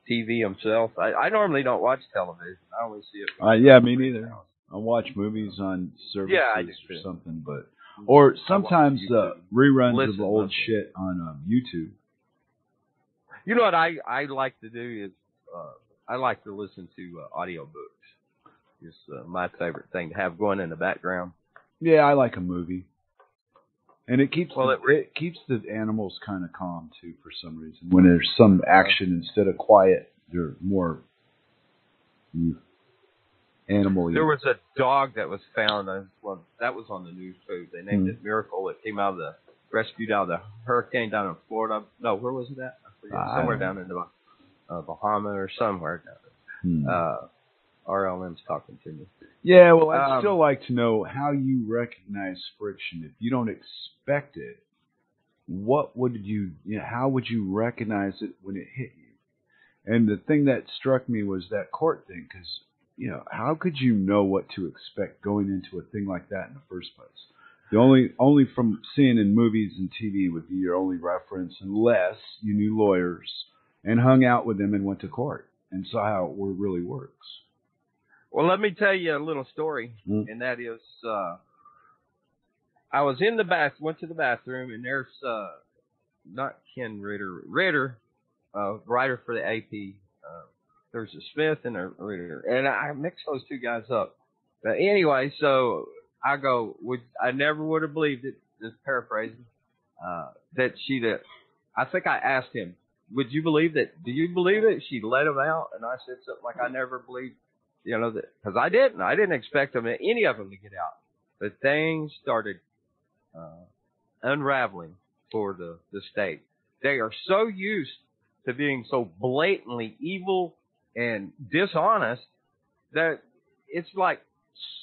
TV himself. I, I normally don't watch television. I only see it. Uh, yeah, me neither. I watch movies on services Yeah, or something, but or sometimes uh, reruns Listen, of old shit on um, YouTube. You know what I I like to do is uh, I like to listen to uh, audiobooks. It's uh, my favorite thing to have going in the background. Yeah, I like a movie, and it keeps Well, the, it it keeps the animals kind of calm too for some reason. When there's some action instead of quiet, they're more mm, animal. There was a dog that was found. Well, that was on the news too. They named Hmm. it Miracle. It came out of the rescued out of the hurricane down in Florida. No, where was it at? I forget. Somewhere don't down in the uh, Bahama or somewhere down Hmm. Uh, RLM's talking to me. Yeah, well, I'd Um, still like to know how you recognize friction. If you don't expect it, what would you, you know, how would you recognize it when it hit you? And the thing that struck me was that court thing, because, you know, how could you know what to expect going into a thing like that in the first place? The only, only from seeing in movies and TV would be your only reference, unless you knew lawyers and hung out with them and went to court and saw how it really works. Well, let me tell you a little story, Mm. and that is, uh, I was in the bath, went to the bathroom, and there's uh, not Ken Ritter, Ritter, uh, writer for the AP. Uh, there's a Smith and a Ritter, and I mixed those two guys up. But anyway, so I go, would I never would have believed it. Just paraphrasing, uh, that she'd. Uh, I think I asked him, would you believe that? Do you believe it? She let him out, and I said something like, I never believed you know, because I didn't. I didn't expect them, any of them, to get out. But things started uh, unraveling for the the state. They are so used to being so blatantly evil and dishonest that it's like,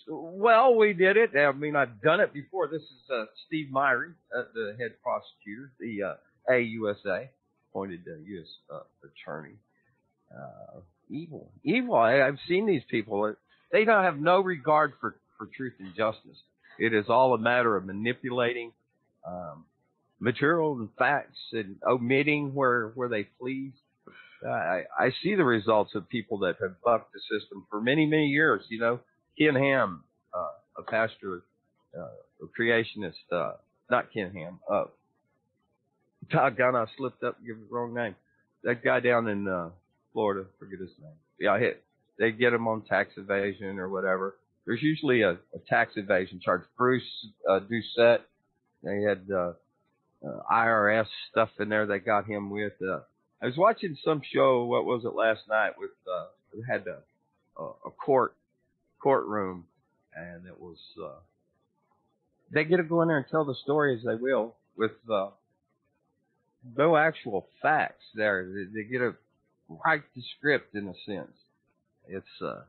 well, we did it. I mean, I've done it before. This is uh, Steve Myhre, uh, the head prosecutor, the uh, AUSA, appointed uh, U.S. Uh, attorney. Evil, evil. I, I've seen these people. They don't have no regard for for truth and justice. It is all a matter of manipulating um, material and facts and omitting where where they please. I I see the results of people that have bucked the system for many many years. You know, Ken Ham, uh, a pastor, uh, a creationist, uh, not Ken Ham. Uh, Todd Gunn, I slipped up, give the wrong name. That guy down in uh, Florida, forget his name. Yeah, hit. They get him on tax evasion or whatever. There's usually a, a tax evasion charge. Bruce uh, Doucette, they had uh, uh, IRS stuff in there. They got him with. Uh, I was watching some show. What was it last night? With uh, it had a, a, court courtroom, and it was. Uh, they get to go in there and tell the story as they will with uh, no actual facts there. They, they get to write the script in a sense. It's uh,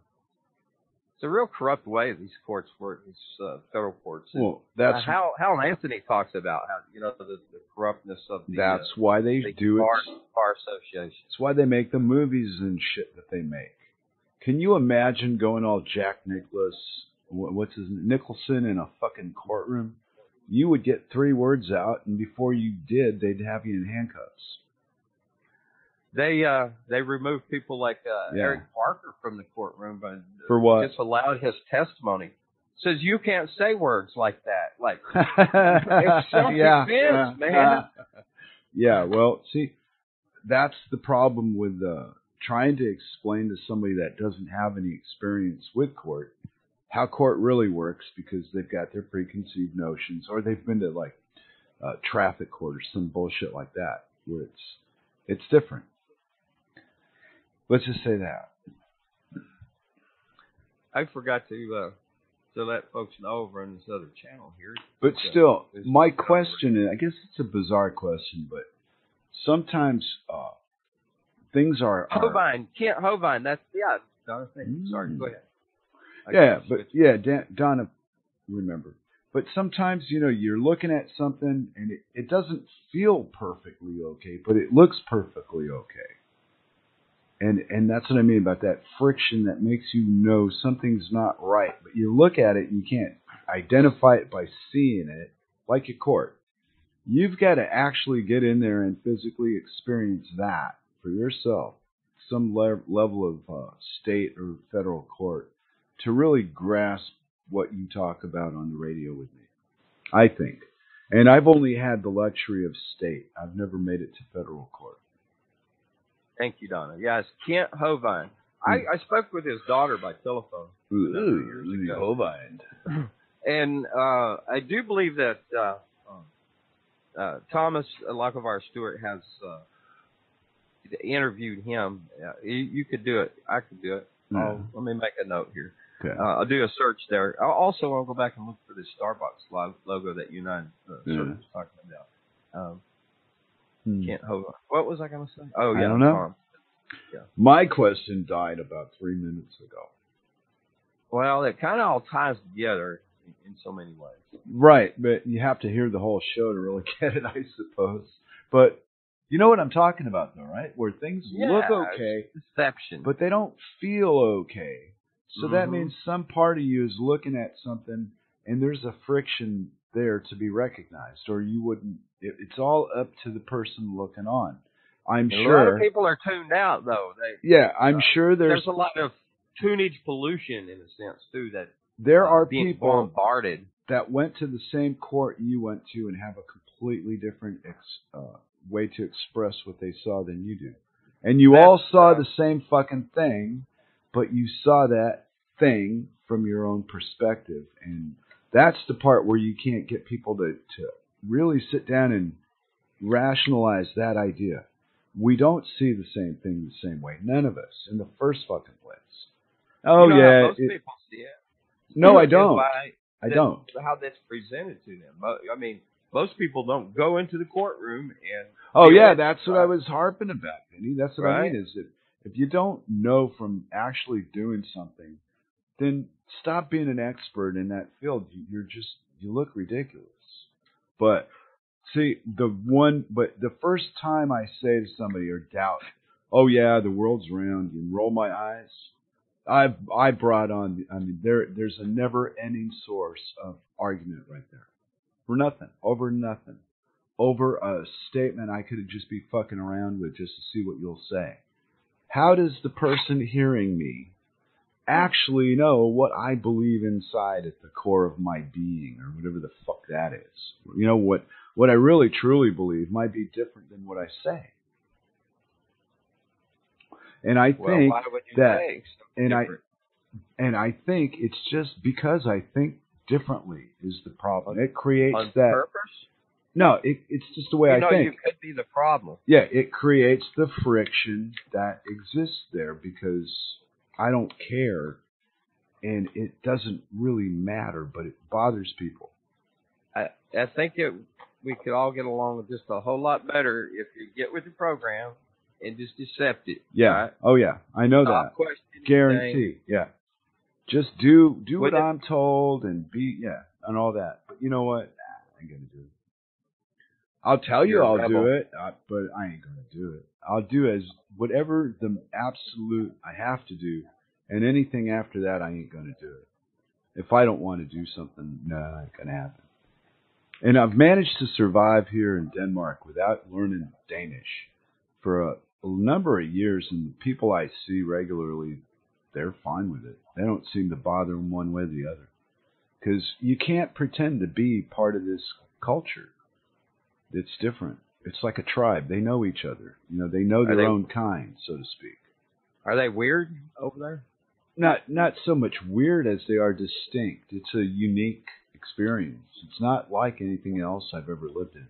it's a real corrupt way these courts work, these uh, federal courts. And, Well, that's uh, how Hal Anthony talks about how you know the, the corruptness of the that's uh, why they the do it. bar, bar association. It's why they make the movies and shit that they make. Can you imagine going all Jack Nicholas, what's his Nicholson in a fucking courtroom? You would get three words out, and before you did, they'd have you in handcuffs. They uh they removed people like uh, Yeah. Eric Parker from the courtroom, but For what? disallowed his testimony. Says you can't say words like that. Like It's self-defense, man. Yeah, well, see, that's the problem with uh, trying to explain to somebody that doesn't have any experience with court how court really works because they've got their preconceived notions or they've been to like uh, traffic court or some bullshit like that where it's it's different. Let's just say that. I forgot to uh to let folks know over on this other channel here. But Yeah. still, my question, is, I guess it's a bizarre question, but sometimes uh, things are, are Hovind, Kent Hovind. That's yeah. Sorry, Mm. go ahead. I yeah, but yeah, Dan, Donna, remember. But sometimes you know you're looking at something and it, it doesn't feel perfectly okay, but it looks perfectly okay. And and that's what I mean about that friction that makes you know something's not right. But you look at it and you can't identify it by seeing it, like a court. You've got to actually get in there and physically experience that for yourself, some le- level of uh, state or federal court, to really grasp what you talk about on the radio with me. I think. And I've only had the luxury of state. I've never made it to federal court. Thank you, Donna. Yes, Kent Hovind. I, Hmm. I spoke with his daughter by telephone, Ooh. Hovind. and uh, I do believe that uh, uh, Thomas Lockevar Stewart has uh, interviewed him. Uh, you, you could do it. I could do it. Yeah. Oh, let me make a note here. Okay. Uh, I'll do a search there. I'll also, I'll go back and look for this Starbucks logo that United uh, Yeah. was talking about. Um, Hmm. can't hold on. What was I going to say? Oh, I yeah. don't know. Tom. My question died about three minutes ago. Well, it kind of all ties together in, in so many ways. Right, but you have to hear the whole show to really get it, I suppose. But you know what I'm talking about, though, right? Where things look okay, Deception. but they don't feel okay. So that Mhm. means some part of you is looking at something and there's a friction there to be recognized, or you wouldn't. It, it's all up to the person looking on. I'm A lot sure. of people are tuned out, though. They, yeah, I'm uh, sure there's there's, a lot of tunage pollution in a sense too that there are people bombarded. that went to the same court you went to and have a completely different ex, uh, way to express what they saw than you do. And you all saw uh, the same fucking thing, but you saw that thing from your own perspective. And that's the part where you can't get people to, to really sit down and rationalize that idea. We don't see the same thing the same way. None of us in the first fucking place. Oh You know yeah. most it- people see it. no, I don't. I don't. How that's presented to them. I mean, most people don't go into the courtroom and. Oh yeah, it, that's what I was harping about, Vinny. That's what I mean is that if you don't know from actually doing something, then stop being an expert in that field. You- You're just you look ridiculous. But see, the one, but the first time I say to somebody or doubt, oh yeah, the world's round, and roll my eyes, I've I brought on. I mean, there there's a never-ending source of argument right there for nothing, over nothing over a statement I could just be fucking around with just to see what you'll say. How does the person hearing me actually know what I believe inside at the core of my being or whatever the fuck that is? You know what what I really truly believe might be different than what I say. And I Well, think why would you that- and I and I think it's just because I think differently is the problem. It creates on that purpose? no, it, it's just the way you I know, think. you could be the problem. Yeah, it creates the friction that exists there because I don't care and it doesn't really matter, but it bothers people. I, I think that we could all get along with just a whole lot better if you get with the program and just accept it. Yeah. right? Oh yeah. I know Stop that. things. Guarantee. Yeah. Just do do what, What I'm told and be yeah and all that. But you know what? Nah, I ain't gonna do it. I'll tell you You're I'll do it, uh, but I ain't gonna do it. I'll do as whatever the absolute I have to do, and anything after that I ain't gonna do it. If I don't want to do something, no, it ain't gonna happen. And I've managed to survive here in Denmark without learning Danish for a, a number of years, and the people I see regularly, they're fine with it. They don't seem to bother them one way or the other. Because you can't pretend to be part of this culture. It's different. It's like a tribe. They know each other. You know, they know their they- own kind, so to speak. Are they weird over there? Not not so much weird as they are distinct. It's a unique experience. It's not like anything else I've ever lived in.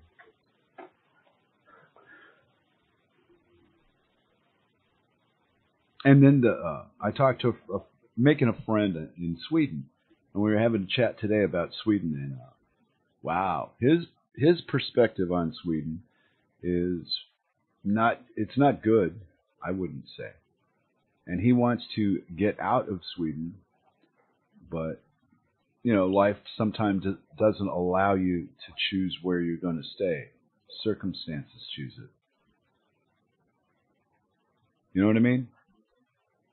And then the uh, I talked to a, a, making a friend in Sweden, and we were having a chat today about Sweden. And uh, wow, his his perspective on Sweden is not it's not good. I wouldn't say, and he wants to get out of Sweden, but you know, life sometimes doesn't allow you to choose where you're going to stay. Circumstances choose it. You know what I mean?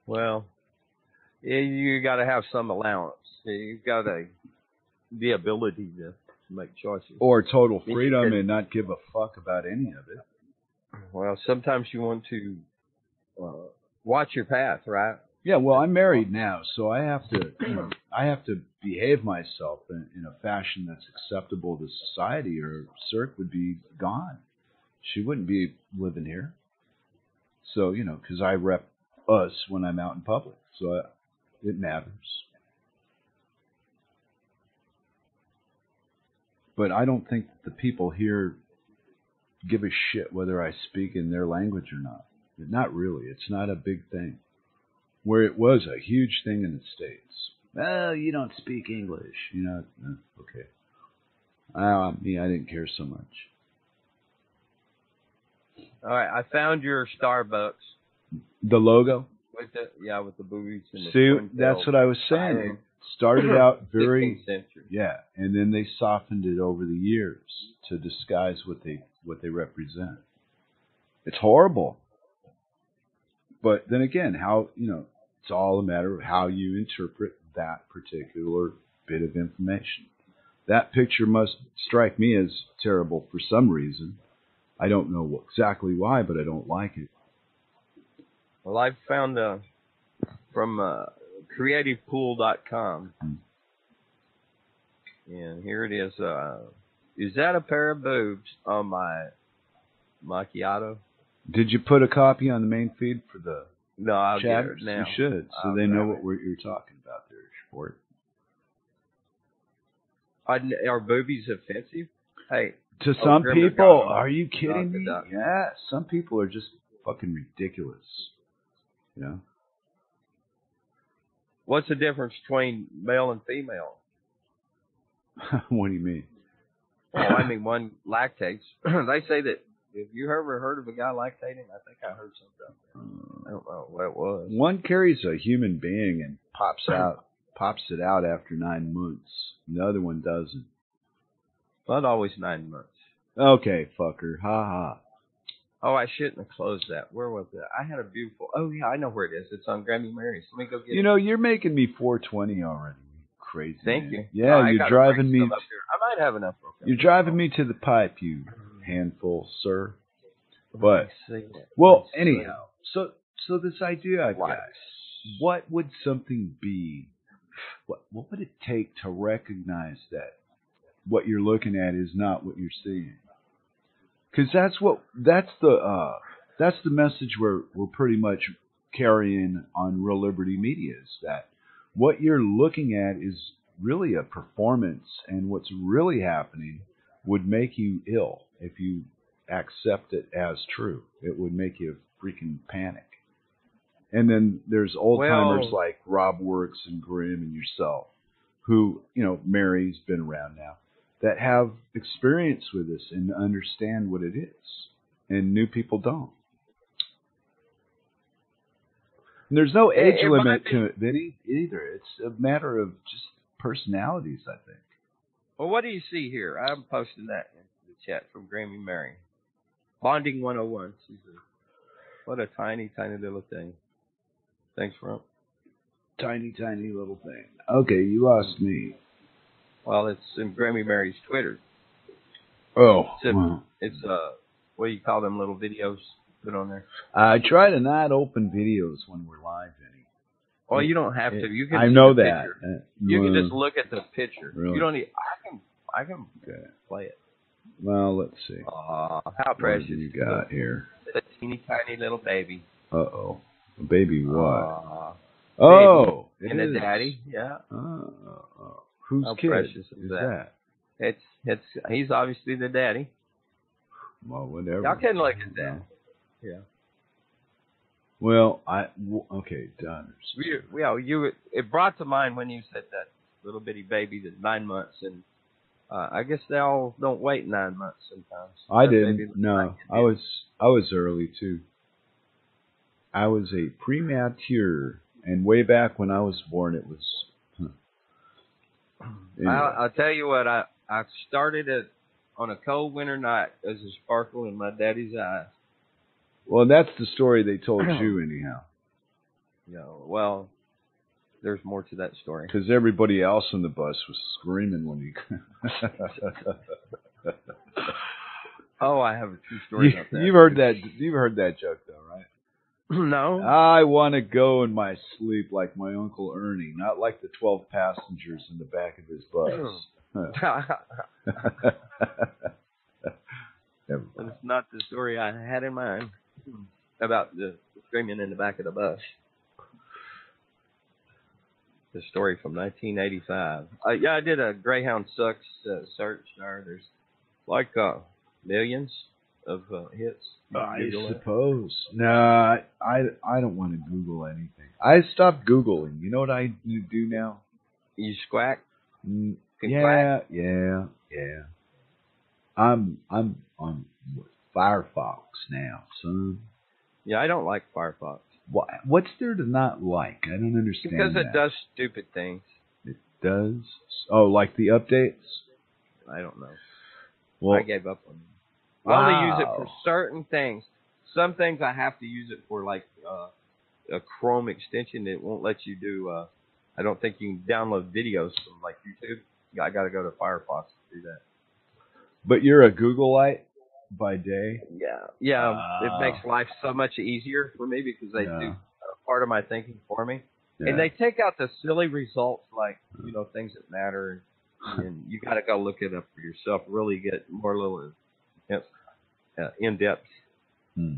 Well, you got to have some allowance. You've got the ability to make choices. Or total freedom and not give a fuck about any of it. Well, sometimes you want to uh, watch your path, right? Yeah, well, I'm married now, so I have to, you know, I have to behave myself in, in a fashion that's acceptable to society, or Cirque would be gone. She wouldn't be living here. So, you know, because I rep us when I'm out in public, so I, it matters. But I don't think the people here give a shit whether I speak in their language or not. Not really. It's not a big thing where it was a huge thing in the states. Well, you don't speak English, you know. uh, Okay. Uh, me, I didn't care so much. All right, I found your Starbucks The logo. with the yeah with the boobies and the See, that's what I was saying. Started out very century. yeah, and then they softened it over the years to disguise what they what they represent. It's horrible. But then again, how you know, it's all a matter of how you interpret that particular bit of information. That picture must strike me as terrible for some reason. I don't know exactly why, but I don't like it. Well, I found uh, from uh, CreativePool.com, and here it is. Uh, is that a pair of boobs on my macchiato? Did you put a copy on the main feed for the No, I'll get it now. You should, so I'll they know what we're, you're talking about there, sport. Are, boobies offensive? Hey, To Oh, some people, are you kidding me? Yeah, some people are just fucking ridiculous. You know? What's the difference between male and female? what do you mean? Well, I mean, one lactates. they say that. if you ever heard of a guy lactating? I think I heard something. I don't know what it was. One carries a human being and pops out, pops it out after nine months. The other one doesn't. Not always nine months. Okay, fucker. Ha ha. Oh, I shouldn't have closed that. Where was it? I had a beautiful. Oh yeah, I know where it is. It's on Grammy Mary's. Let me go get You it. know, you're making me 420 already. Crazy. Thank man. you. Yeah, Oh, you're driving me. I might have enough. You're driving me to the pipe, you handful, sir. But- me see it. Well, Let me see anyhow, so so this idea I've got. What would something be? What what would it take to recognize that what you're looking at is not what you're seeing? Because that's what that's the uh, that's the message we're we're pretty much carrying on Real Liberty Media is that what you're looking at is really a performance, and what's really happening would make you ill if you accept it as true. It would make you freaking panic. And then there's old timers Well- like Rob Works and Grim and yourself, who, you know, Mary's been around now, that have experience with this and understand what it is. And new people don't. And there's no age it might limit be- to it Vinny, either. It's a matter of just personalities, I think. Well, what do you see here? I'm posting that into the chat from Grammy Mary. Bonding 101. She's a, what a tiny, tiny little thing. Thanks, Rump. Tiny, tiny little thing. Okay, you lost me. Well, it's in Grammy Mary's Twitter. Oh, It's a- well. It's uh, what do you call them little videos put on there? I try to not open videos when we're live, Vinny. Well, you don't have to. You can. I know that. Uh, You can just look at the picture. Really? You don't need. I can. I can Okay. play it. Well, let's see. Aw, how precious. you got here? A teeny tiny little baby. Uh oh. A baby what? Aw, oh, it and is. a daddy. Yeah. Oh, oh, oh. Whose How kid precious is is that? that? It's it's he's obviously the daddy. Well, whatever. Y'all can look at that. Yeah. Well, I okay done. We, well, you it brought to mind when you said that little bitty baby that's nine months, and uh, I guess they all don't wait nine months sometimes. I That didn't. No, like I was I was early too. I was a premature, and way back when I was born, it was. Huh. Anyway. I, I'll tell you what. I I started it on a cold winter night. as a sparkle in my daddy's eyes. well, that's the story they told you, anyhow. Yeah. well, there's more to that story. Because everybody else on the bus was screaming when you. Oh, I have a true story you about that. you've heard that. You've heard that joke, though, right? no. I want to go in my sleep like my uncle Ernie, not like the twelve passengers in the back of his bus. But it's not the story I had in mind about the screaming in the back of the bus. The story from 1985. Uh, yeah, I did a Greyhound Sucks uh, search there. There's like uh, millions of uh, hits. I suppose. No, I I I don't want to Google anything. I stopped Googling. You know what I do now? You squack. Mm, yeah, yeah, yeah. I'm I'm on Firefox now, son. Yeah, I don't like Firefox What what's there to not like? I don't understand. because it that. does stupid things. It does. Oh, like the updates. I don't know. Well, I gave up on it. I only use it for certain things. Some things I have to use it for, like uh, a Chrome extension that won't let you do. Uh, I don't think you can download videos from like YouTube. I got to go to Firefox to do that. but you're a Googleite by day. Yeah, yeah. Wow. it makes life so much easier for me because they Yeah. do uh, part of my thinking for me, Yeah. and they take out the silly results like you know things that matter, and you got to go look it up for yourself. Really get more little uh, in depth. Hmm.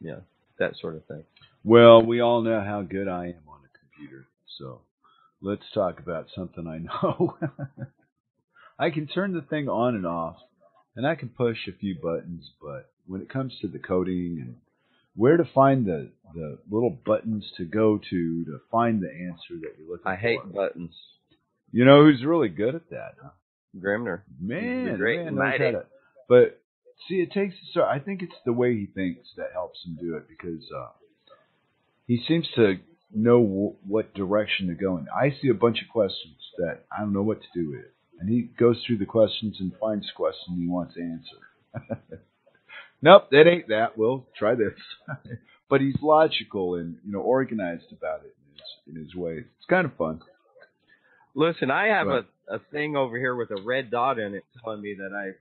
Yeah, that sort of thing. Well, we all know how good I am on a computer, so let's talk about something I know. I can turn the thing on and off, and I can push a few buttons, but when it comes to the coding and where to find the, the little buttons to go to to find the answer that you're looking I hate buttons. You know who's really good at that, huh? Grimner. Man, man knows how to. But see, it takes. So I think it's the way he thinks that helps him do it because uh, he seems to know w- what direction to go in. I see a bunch of questions that I don't know what to do with, and he goes through the questions and finds a question he wants to answer. nope, that ain't that. We'll try this. but he's logical and you know organized about it in his, in his ways. It's kind of fun. Listen, I have a, a thing over here with a red dot in it telling me that I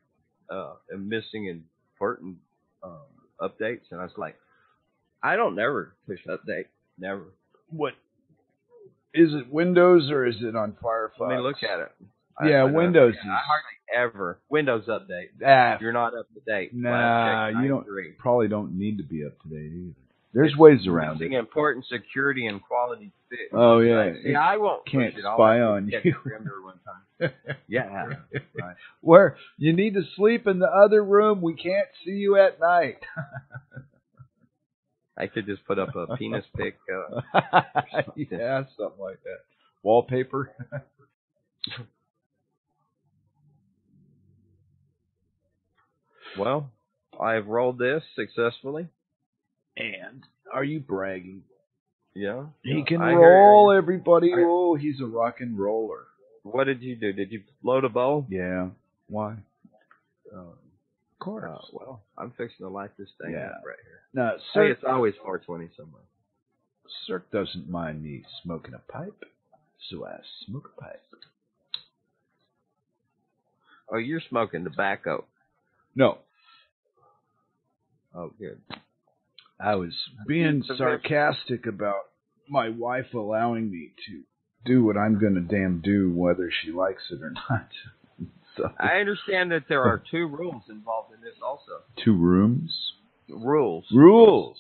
uh, missing important um, updates, and I was like, I don't never push update, never. What is it? Windows or is it on Firefox? Let me look at it. I- Yeah, I Windows I is- hardly ever Windows update. Ah, You're not up to date. Nah, you don't- 93. probably don't need to be up to date either. There's ways around it. important security and quality fit. Oh yeah, See, I won't can't push it. I'll spy on you. One time. Yeah, right. Where you need to sleep in the other room, we can't see you at night. I could just put up a penis pic. Uh, yeah, something like that. Wallpaper. well, I've rolled this successfully. And are you bragging? Yeah. He can I roll, everybody. I- Oh, he's a rock and roller. What did you do? Did you load a bowl? Yeah. Why? Uh, Of course. uh, well, I'm fixing to light this thing Yeah. up right here. now, Hey, it's always 420 somewhere. Cirque doesn't mind me smoking a pipe, so I smoke a pipe. Oh, you're smoking tobacco. No, Oh, good. I was being sarcastic about my wife allowing me to do what I'm going to damn do, whether she likes it or not. so, I understand that there are two rules involved in this also. two rooms, Rules. rules.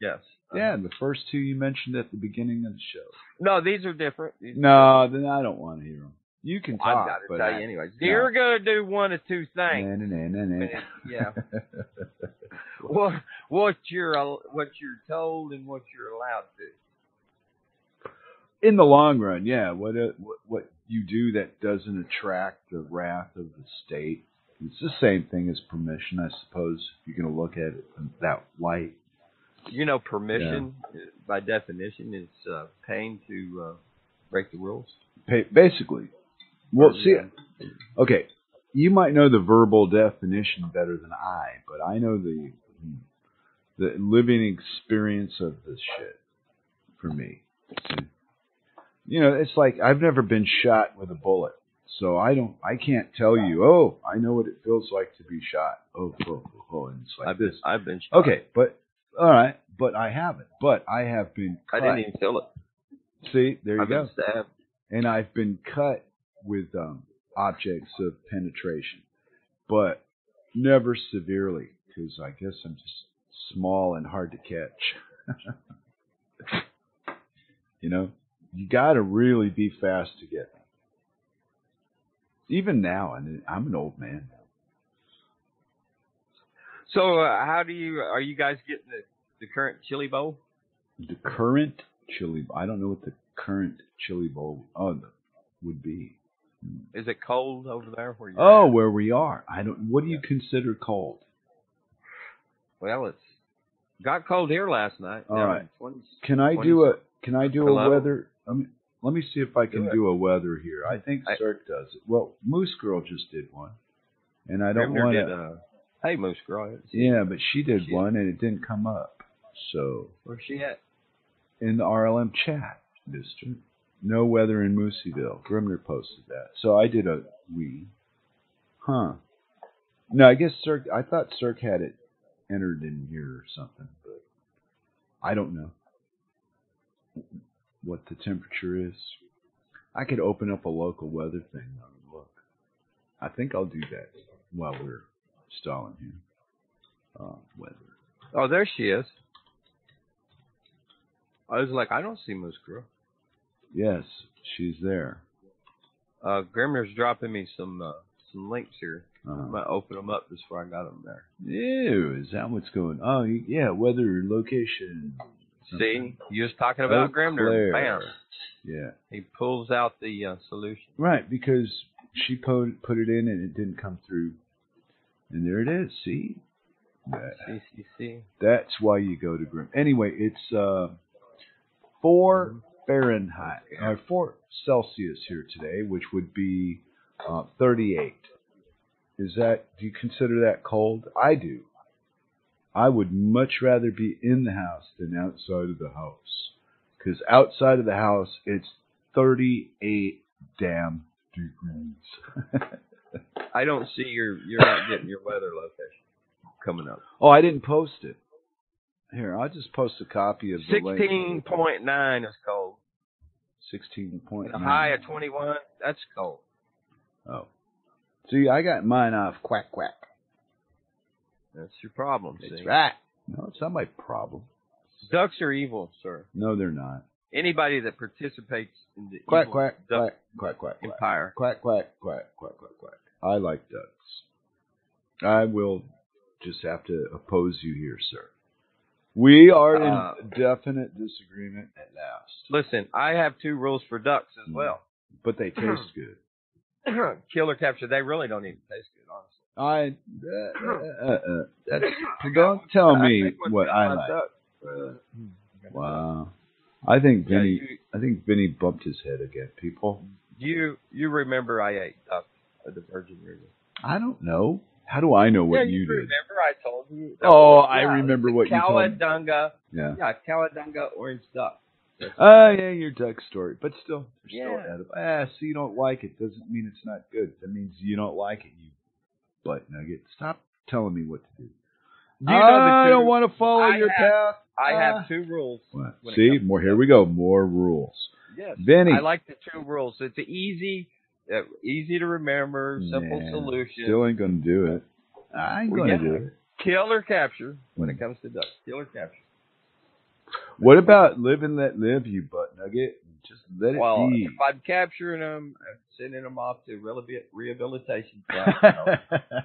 Yes. Yeah, the first two you mentioned at the beginning of the show. No, these are different. These- No, then I don't want to hear them. You can talk, I've got to but tell you anyways. no. You're going to do one of two things. Nah, nah, nah. Yeah. what what you're what you're told and what you're allowed to. In the long run, yeah. What, uh, what what you do that doesn't attract the wrath of the state. It's the same thing as permission, I suppose. If you're going to look at it in that light. You know, permission uh, by definition is uh, paying to uh, break the rules. Pa- Basically, well, see, okay, you might know the verbal definition better than I, but I know the the living experience of this shit for me. You know, it's like I've never been shot with a bullet, so I don't, I can't tell you. Oh, I know what it feels like to be shot. Oh, oh, oh, oh and it's like I've this. been I've been shot. Okay, but all right, but I haven't. But I have been. I didn't even feel it. See, there you I've go been stabbed. and I've been cut with um, objects of penetration, but never severely because I guess I'm just small and hard to catch. you know, you got to really be fast to get me. Even now, and I'm an old man. So uh, how do you are you guys getting the, the current chili bowl? The current chili, bowl I don't know what the current chili bowl the- would be. Is it cold over there where you Oh, where we are. I don't. What do you consider cold? Well, it's got cold here last night. All right. in 20s. Can I 20 do a Can I do a weather? Let me let me see if I can Do do a weather here. I think I- Cirque does it. Well, Moose Girl just did one, and I don't want to. uh, hey, Moose Girl. Yeah, but she did She- one and it didn't come up. So Where's she at? in the RLM chat, Mister, no weather in Mooseyville. Grimner posted that. So I did a we. Huh. No, I guess Cirque. I thought Cirque had it entered in here or something, but I don't know what the temperature is. I could open up a local weather thing though, and look. I think I'll do that while we're stalling here. Uh, weather. Oh, there she is. I was like, I don't see Moose. Yes, she's there. Uh, Grimner's dropping me some uh, some links here. I'm Uh, gonna open them up before I got them there. ew, is that what's going? Oh, yeah, weather, location. something. See, you was talking about Eau Grimner. Bam, Yeah, he pulls out the uh, solution. right. Because she put put it in and it didn't come through, and there it is. See, that, CCC. that's why you go to Grim. Anyway, it's uh four Fahrenheit or four Celsius here today, which would be uh, 38. Is that? Do you consider that cold? I do. I would much rather be in the house than outside of the house, because outside of the house it's 38 damn degrees. I don't see your you're not getting your weather location coming up. oh, I didn't post it. Here, I'll just post a copy of the link. Sixteen point nine is cold. Sixteen point nine. high of twenty one. That's cold. Oh. See, I got mine off quack quack. That's your problem. That's see? right. No, it's not my problem. Ducks are evil, sir. No, they're not. Anybody that participates in the Quack evil quack duck quack quack quack quack empire. quack quack quack quack quack quack. I like ducks. I will just have to oppose you here, sir. We are in Uh, definite disagreement at last, Listen, I have two rules for ducks as Mm. well. but they taste good. Kill or capture. They really don't even taste good, honestly. I uh, uh, uh, uh, that's, don't tell me what's what I like. ducks, uh, Wow. I think Yeah, you, I think Vinny bumped his head again. People. you you remember I ate duck at the Virgin River? I don't know. How do I know what yeah, you, you did? remember I told you. Oh, I Yeah, remember what you told me. Yeah. Yeah, Cowabunga orange duck. That's- Oh yeah, your duck story, but still, you're still edible. Ah, so you don't like it doesn't mean it's not good. That means you don't like it. You butt nugget. Stop telling me what to do. Do you know the I don't want to follow I your have- path. I Ah. have two rules. What? when it See, more. Here we go. More rules. Yes. Vinny. I like the two rules. It's easy, uh, Uh, easy to remember, simple Nah, solution. Still ain't gonna do it. I ain't Well, gonna yeah. do it. Kill or capture when it comes to ducks. Kill or capture. What about live and let live, you butt nugget? Just let it Well, be. if I'm capturing them, I'm sending them off to rehabil- rehabilitation.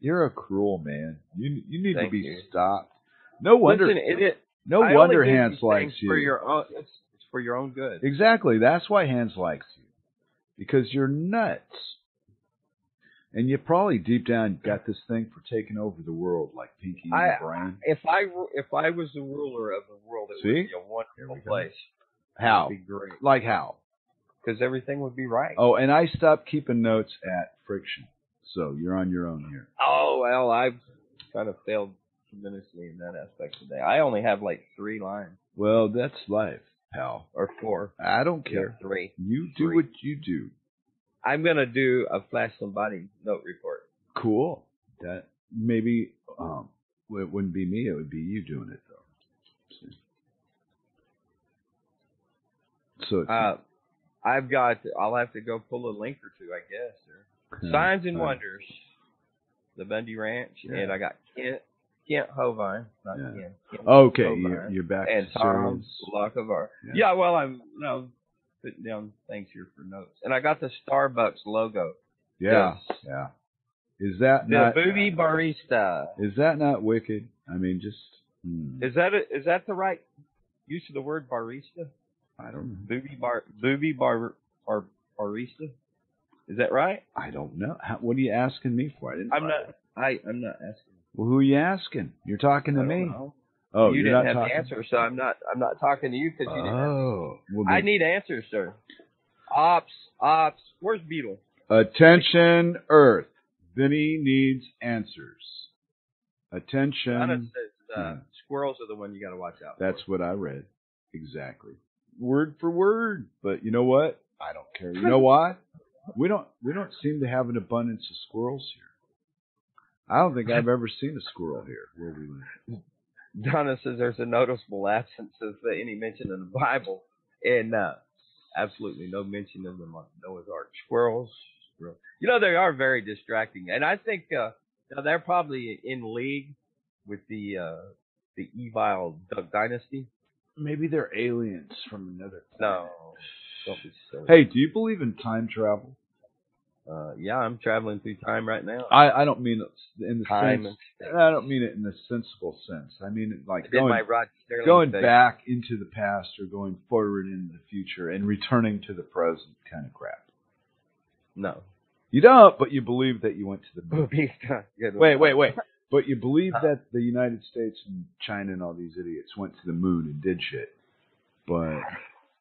You're a cruel man. You you need to be you. stopped. No wonder. Listen, it, it, no I wonder Hans likes you. For your own, it's, it's for your own good. Exactly. That's why Hans likes you. Because you're nuts. And you probably deep down got this thing for taking over the world like Pinky in I- the brain. If I if I was the ruler of the world, it See? would be a wonderful place. How? Be great Like how? because everything would be right. Oh, and I stopped keeping notes at friction. So you're on your own here. Oh well, I've kind of failed tremendously in that aspect today. I only have like three lines Well, that's life, pal. or four. I don't Yeah, care. three. You do Three. what you do. I'm gonna do a flash somebody note report. Cool. That maybe um it wouldn't be me, it would be you doing it though. So Uh, I've got. I'll have to go pull a link or two, I guess. Or Signs and uh, Wonders, the Bundy Ranch, Yeah. and I got Kent Kent Hovind, not Yeah. Kent. Kent Okay, Hovind, you're, you're back and to Tom. Lockavar. Yeah. Yeah. well, I'm no putting down things here for notes, and I got the Starbucks logo. Yeah, Yes. yeah. Is that The not booby barista. is that not wicked? I mean, just hmm, Is that a, is that the right use of the word barista? I don't know. Booby bar booby bar, bar barista. Is that right? I don't know. How, what are you asking me for? I didn't. I'm not. I I'm not asking. Well, who are you asking? You're talking to me. know. Oh, you didn't have talking. the answer, so I'm not. I'm not talking to you because you didn't. Have Oh, well, I need answers, sir. Ops, ops. Where's Beetle? attention, Earth. Vinny needs answers. Attention. says uh, yeah. squirrels are the one you got to watch out. for. That's what I read. Exactly. Word for word. But you know what? I don't care. You know why? We don't we don't seem to have an abundance of squirrels here. I don't think I've ever seen a squirrel here where we live. Donna says there's a noticeable absence of any mention in the Bible, and uh, absolutely no mention of them on Noah's Ark. Squirrels, squirrels. You know they are very distracting, and I think uh, you they're probably in league with the uh, the evil Duck Dynasty. Maybe they're aliens from another No, don't be silly. Hey, do you believe in time travel? Uh, yeah, I'm traveling through time right now. I, I don't mean in the Time sense. I don't mean it in the sensible sense. I mean it like going going thing. back into the past or going forward into the future and returning to the present kind of crap. No. You don't, but you believe that you went to the moon. Wait, wait, wait. But you believe that the United States and China and all these idiots went to the moon and did shit. But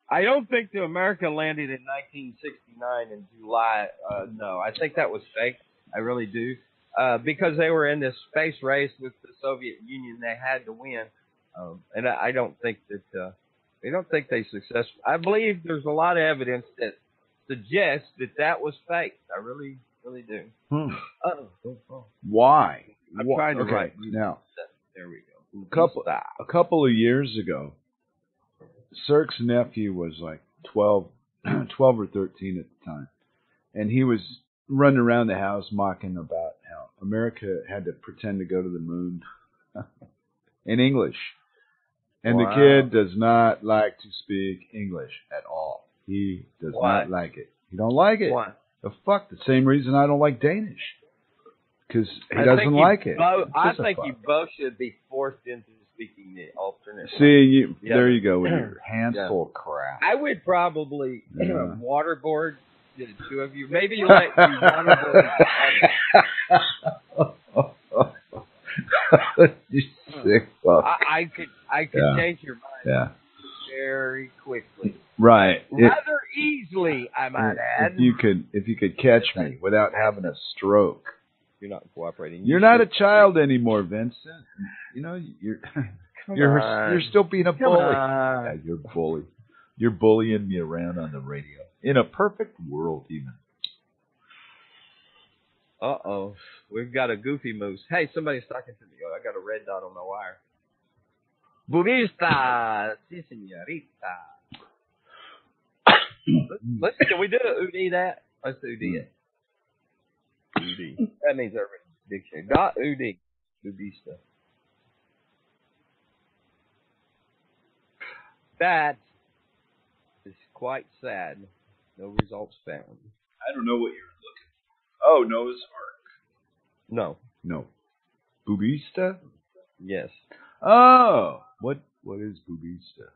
I don't think the America landed in 1969 in July. Uh, no, I think that was fake. I really do. Uh, because they were in this space race with the Soviet Union, they had to win. Um, and I, I don't think that, uh, I don't think they successful. I believe there's a lot of evidence that suggests that that was fake. I really, really do. hmm, Oh, why? I'm Wha- trying to okay, write. now. There we go. Couple- A couple of years ago, Cirque's nephew was like 12, 12 or 13 at the time. And he was running around the house mocking about how America had to pretend to go to the moon in English. And Wow. the kid does not like to speak English at all. He does Why? not like it. He don't like it. Why? The fuck? The same reason I don't like Danish. Because he I doesn't you like it. It's I think you both should be forced into speaking the alternate. See, you, Yeah. there you go with your Hansel crap. I would probably Yeah. waterboard the two of you. Maybe let you waterboard. you sick fuck. I, I could I could Yeah. change your mind. Yeah. Very quickly. Right. It- rather easily, I might add. if you could, if you could catch me without having a stroke. You're not cooperating. You're You not a child anymore, Vincent. You know, you're you're on. you're still being a Come bully. Yeah, you're bully. You're bullying me around on the radio. In a perfect world, even. Uh oh, we've got a goofy moose. Hey, somebody's talking to me. Oh, I got a red dot on my wire. Bubista, si señorita. Let's, let's can we do it? Udi that? Let's Udi it. Udi. That means Urban Dictionary. Dot Udi. Bubista. That is quite sad. No results found. I don't know what you're looking. For. Oh, Noah's Ark. No. No. Bubista? Yes. Oh, what what is Bubista?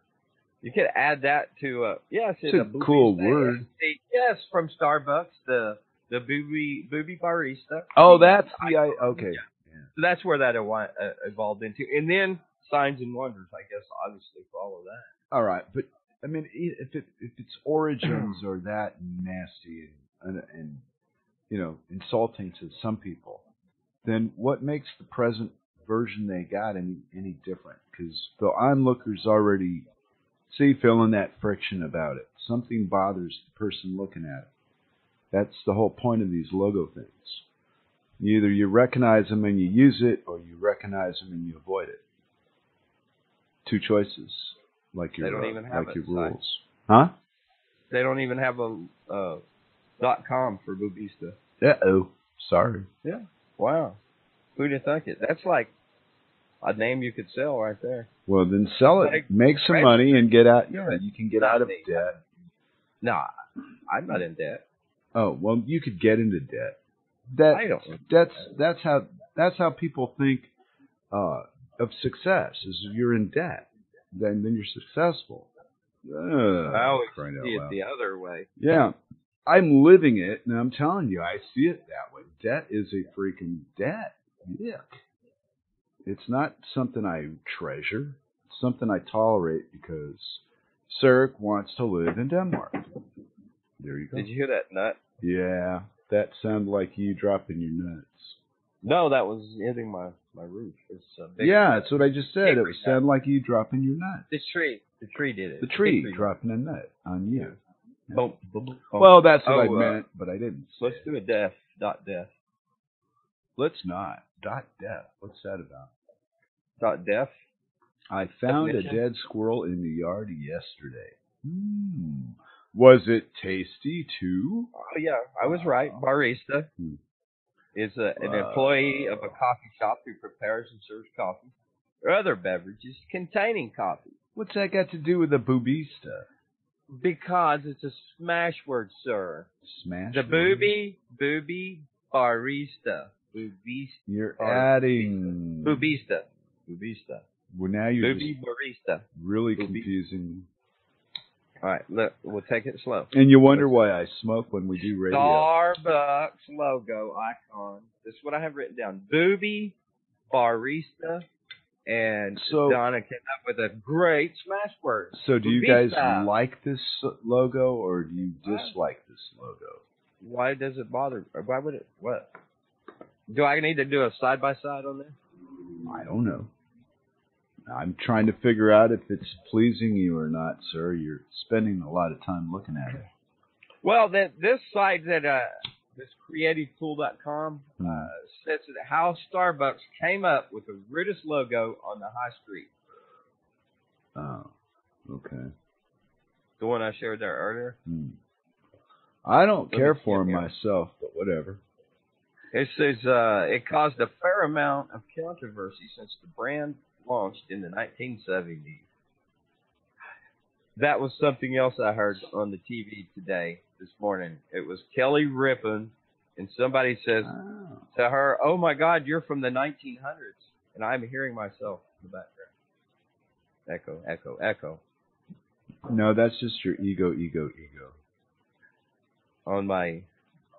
You could add that to uh yes, It's a cool word. Yes, from Starbucks, the the booby booby barista. Oh, that's the I. Okay. So that's where that uh, evolved into, and then Signs and Wonders, I guess, obviously follow that. All right, but I mean, if it if its origins are that nasty and, and and you know insulting to some people, then what makes the present version they got any any different? Because the onlookers already see feeling that friction about it. Something bothers the person looking at it. That's the whole point of these logo things. Either you recognize them and you use it, or you recognize them and you avoid it. Two choices, like your They don't uh, even have like your Si. rules, huh? They don't even have a uh, dot com for Boobista. Uh oh, sorry. Yeah. Wow, who'd have thunk it? That's like a name you could sell right there. Well, then sell it, Like make some French- money, and get out. Yeah, you can get out of me. debt. No, I'm not in debt. Oh well, you could get into debt. That I don't. that's that's how that's how people think uh, of success. Is you're in debt, then then you're successful. Ugh, I always see it the other way. Yeah, I'm living it, and I'm telling you, I see it that way. Debt is a freaking debt. Yuck. It's not something I treasure. It's something I tolerate because Cirque wants to live in Denmark. There you go. Did you hear that nut? Yeah, that sounded like you dropping your nuts. No, that was hitting my my roof. It's a big yeah, that's what I just said. It was sounded like you dropping your nut. The tree. The tree did it. The tree Hickory. dropping a nut on you. Boom, boom, boom. Well, that's what Oh, I uh, meant, but I didn't. let's do a death. Dot death. Let's not. Dot death. What's that about? Dot death. I found a dead squirrel in the yard yesterday. Hmm. Was it tasty too? Oh yeah, I was right. Barista Hmm. Is a, an Wow. employee of a coffee shop who prepares and serves coffee or other beverages containing coffee. What's that got to do with a boobista? Because it's a smash word, sir. Smash. The word? booby, booby, barista, boobista, You're adding. boobista, boobista, Well, now you're booby, barista. really Booby. confusing. All right, look, we'll take it slow. And you wonder why I smoke when we do radio. Starbucks logo icon. This is what I have written down. Booby, barista, and So- Donna came up with a great smash word. So, do you guys like this logo or do you dislike this logo? Why does it bother? Why would it? What? Do I need to do a side by side on this? I don't know. I'm trying to figure out if it's pleasing you or not, sir. You're spending a lot of time looking at it. Well, that this site that uh, this creativetool.com uh, Hmm. says that how Starbucks came up with the rudest logo on the high street. Oh, okay. The one I shared there earlier. Hmm. I don't Let care for here. myself, but whatever. It says uh, it caused a fair amount of controversy since the brand launched in the 1970s. That was something else I heard on the TV today, this morning. It was Kelly Ripa, and somebody says Oh. to her, "Oh my God, you're from the 1900s," and I'm hearing myself in the background. Echo, echo, echo No, that's just your ego, ego, ego. on my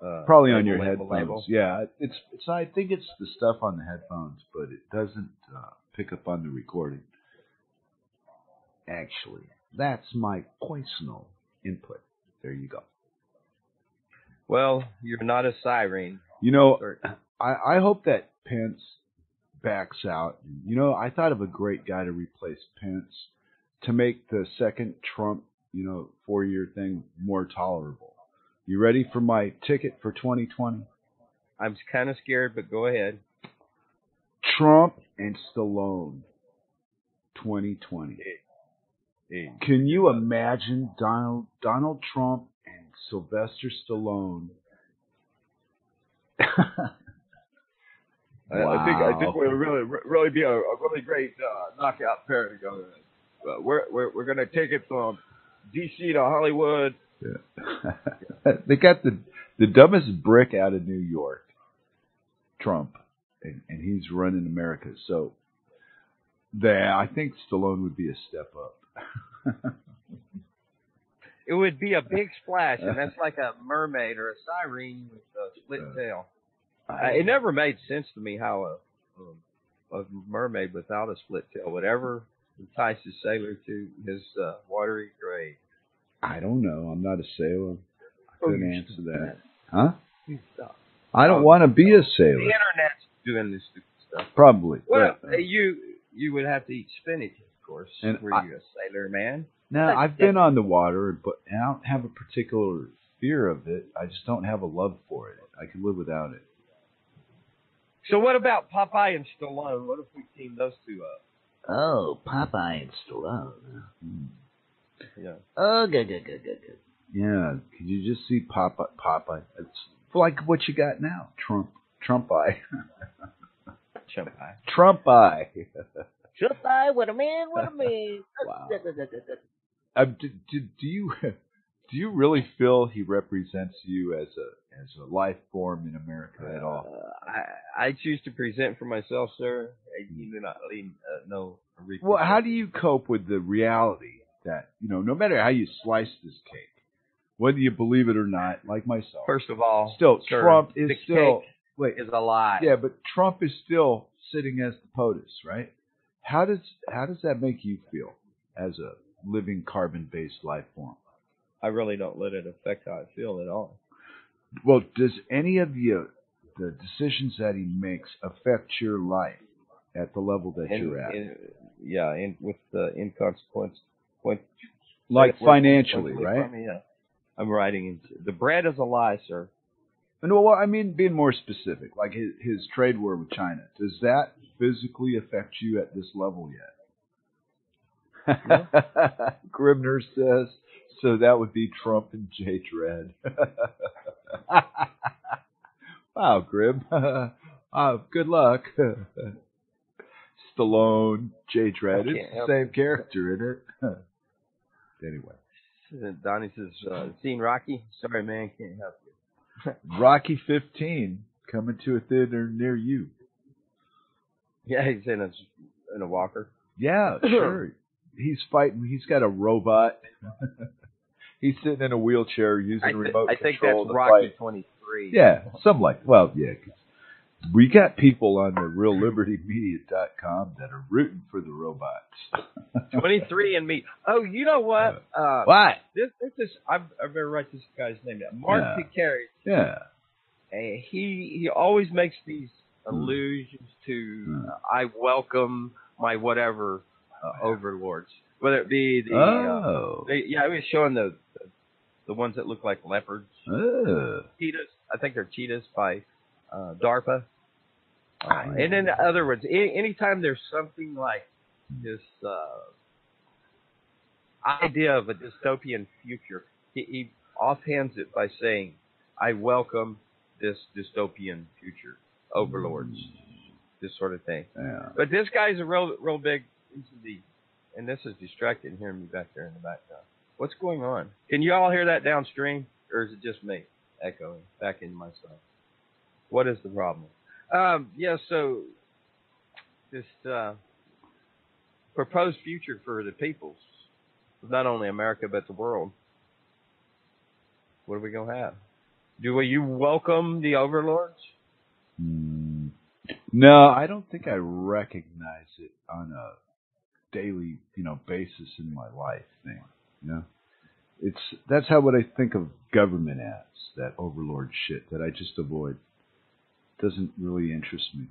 uh, Probably on your label, headphones. label. Yeah, it's it's. I think it's the stuff on the headphones, but it doesn't uh, pick up on the recording. Actually, that's my personal input. There you go. Well, you're not a siren. You know. I, I hope that Pence backs out. You know, I thought of a great guy to replace Pence to make the second Trump, you know, four year thing more tolerable. You ready for my ticket for 2020? I'm kind of scared, but go ahead. Trump and Stallone 2020. Can you imagine Donald Donald Trump and Sylvester Stallone? I, I think I think Wow. it would really really be a, a really great uh, knockout pair to go. Uh, we're we're we're gonna take it from DC to Hollywood. they got the the dumbest brick out of New York, Trump, and, and he's running America. So, there, I think Stallone would be a step up. It would be a big splash, and that's like a mermaid or a siren with a split Uh, tail. Uh, it never made sense to me how a, a mermaid without a split tail would ever entice a sailor to his uh, watery grave. I don't know. I'm not a sailor. I Oh, couldn't you answer that. Huh? I don't Oh, want to be a The sailor. Internet's doing this stupid stuff. Probably. Well, but, uh, you you would have to eat spinach, of course. And were I- you a sailor man? Now That- I've been on the water, but and I don't have a particular fear of it. I just don't have a love for it. I could live without it. So what about Popeye and Stallone? What if we team those two up? Oh, Popeye and Stallone. Hmm. Yeah. Oh, good, good, good, good, good. Yeah, could you just see Popeye? Popeye. It's like what you got now, Trump. Trump eye. Trump eye. Trump eye. Trump I? What a man, what a man. Wow. Uh, do, do, do you do you really feel he represents you as a as a life form in America at all? Uh, I I choose to present for myself, sir. You do not leave, uh, no. Well, how do you cope with the reality that you know, no matter how you slice this cake, whether you believe it or not, like myself, First of all, still sir, Trump is still cake wait, is a lie. yeah, but Trump is still sitting as the POTUS, right? How does how does that make you feel as a living carbon-based life form? I really don't let it affect how I feel at all. Well, does any of the the decisions that he makes affect your life at the level that And, you're at, and- yeah, and with the inconsequence, point, like say it word financially, right? for me, yeah. I'm writing into the bread is a lie, sir. Well, I mean, being more specific, like his, his trade war with China, does that physically affect you at this level yet? Grimner says, so that would be Trump and Jay Dredd. wow, Grim. uh, good luck. Stallone, Jay Dredd. It's the same character, isn't it? anyway. Donnie says, uh, "Seen Rocky? Sorry, man, can't help you." Rocky 15 coming to a theater near you. Yeah, he's in a in a walker. Yeah, sure. He's fighting. He's got a robot. he's sitting in a wheelchair using I, remote I think that's Rocky fight. 23. Yeah, some like. Well, yeah. 'cause we got people on the RealLibertyMedia.com that are rooting for the robots. 23 and me. Oh, you know what? Uh, What? this this is I've I better write this guy's name down. Mark Yeah. Picari. Yeah. And he he always makes these Hmm. allusions to Hmm. I welcome my whatever uh, overlords, whether it be the uh, Oh. they, yeah, I was showing the, the the ones that look like leopards, Oh. cheetahs. I think they're cheetahs by uh, DARPA. Uh, and in other words, any, anytime there's something like this uh, idea of a dystopian future, he, he offhands it by saying, "I welcome this dystopian future, overlords, this sort of thing." Yeah. But this guy's a real, real big. The, and this is distracting hearing me back there in the background. What's going on? Can you all hear that downstream, or is it just me echoing back into my myself? What is the problem? Um, yeah, so this uh, proposed future for the peoples, not only America but the world. What are we gonna have? Do you welcome the overlords? Hmm. No, I don't think I recognize it on a daily, you know, basis in my life thing. You know, it's that's how what I think of government as that overlord shit that I just avoid. Doesn't really interest me.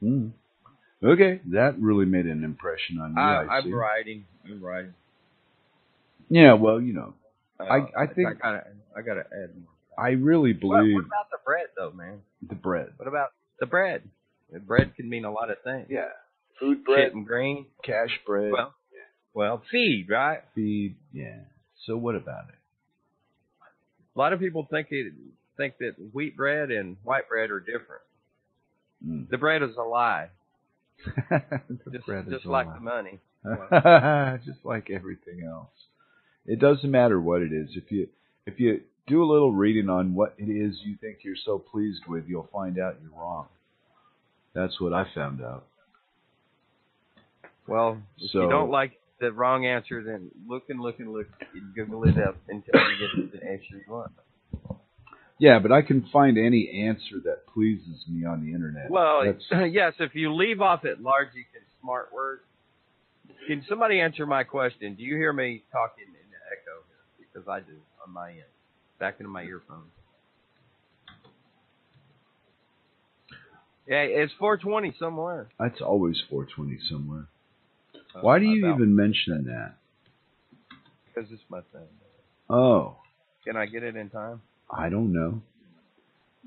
Hmm. Okay, that really made an impression on you. I, I, I'm writing. I'm writing. Yeah, well, you know, Uh, I- I think- I gotta I gotta add more. I really believe what about the bread though, man? the bread. What about the bread? The bread can mean a lot of things. Yeah, food Shit and green. cash bread, Well, well, feed right. feed. Yeah. So what about it? A lot of people think it, think that wheat bread and white bread are different. Mm. The bread is a lie, just, just like lie. the money. just like everything else. It doesn't matter what it is. If you if you do a little reading on what it is you think you're so pleased with, you'll find out you're wrong. That's what I found out. Well, if So- you don't like the wrong answer, then look and look and look and Google it up until you get the answer you want. Yeah, but I can find any answer that pleases me on the internet. Well, That's- yes, if you leave off at large, you can smart words. Can somebody answer my question? Do you hear me talking in the echo? Because I do on my end, back into my earphones. Yeah, it's 420 somewhere. that's always 420 somewhere. Uh, Why do you even mention that? Because it's my thing. Oh, Can I get it in time? I don't know.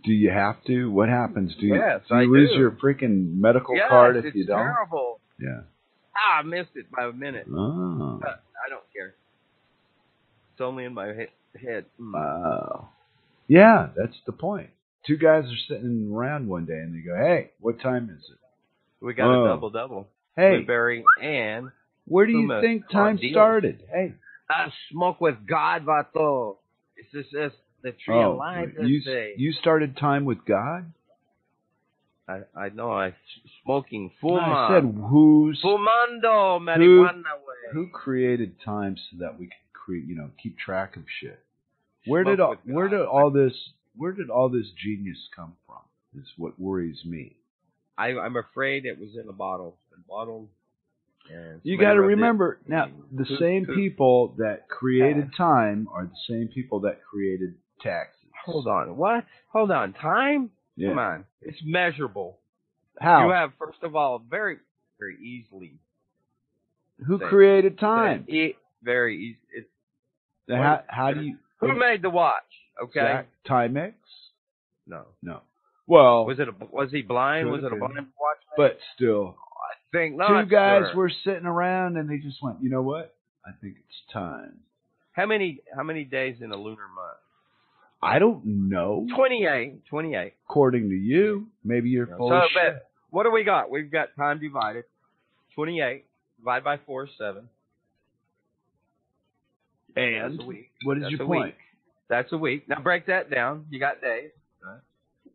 Do you have to? What happens? Do you, Yes, do you I lose do. your freaking medical yes, card if you don't? terrible. Yeah. Ah, I missed it by a minute. Oh. But I don't care. It's only in my he- head. Mm. Wow. Yeah, that's the point. Two guys are sitting around one day and they go, "Hey, what time is it? we got oh. a double double. Hey, Blueberry and where do you think time started? Hey, I smoke with God, Vato. It's just it's the tree oh, of life. you you started time with God? I I know I smoking I said who's fumando marijuana way. who created time so that we could create, you know, keep track of shit. Where Smoke did all, where did all this where did all this genius come from? Is what worries me. I I'm afraid it was in a bottle. Bottled. And You got to rubbed it remember now the same people that created time are the same people that created taxes. Hold on. What? Hold on. Time? Yeah. Come on. It's measurable. How? You have first of all very very easily. Who created time? It, very easy. It's How, how do you who made the watch? Okay. Zach, Timex? No. No. Well, Was it a was he blind? Was it a blind watch? but still, think not. two guys sir. were sitting around and they just went, you know what? I think it's time. How many how many days in a lunar month? I don't know. 28. 28. According to you, maybe you're full so, of shit. what do we got? We've got time divided. 28 divided by 4 is 7. And That's a week. what is That's your a point? week. That's a week. Now break that down. You got days, right?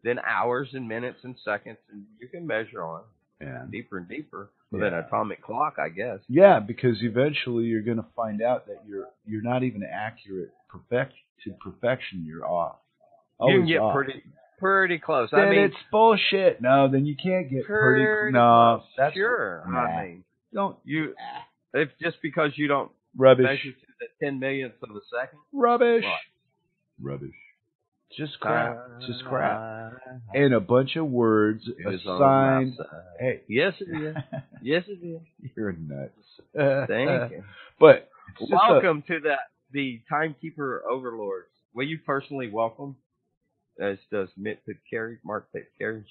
Then hours and minutes and seconds, and you can measure on Yeah. deeper and deeper with an atomic clock, I guess. Yeah, because eventually you're going to find out that you're you're not even accurate perfect to perfection. You're off. you can get off. pretty pretty close. Then I mean, it's bullshit. No, then you can't get pretty. pretty no, close. that's sure. Nah. I mean, don't you if just because you don't rubbish. measure to the ten millionth of a second, Rubbish. What? Rubbish. Just crap. Just crap. And a bunch of words It assigned. Hey, Yes, it is. Yes, it is. you're nuts. Thank you. But just a- Welcome to the the timekeeper overlords. Will you personally welcome? As does Mitt Pitcairn, Mark Pitcairn.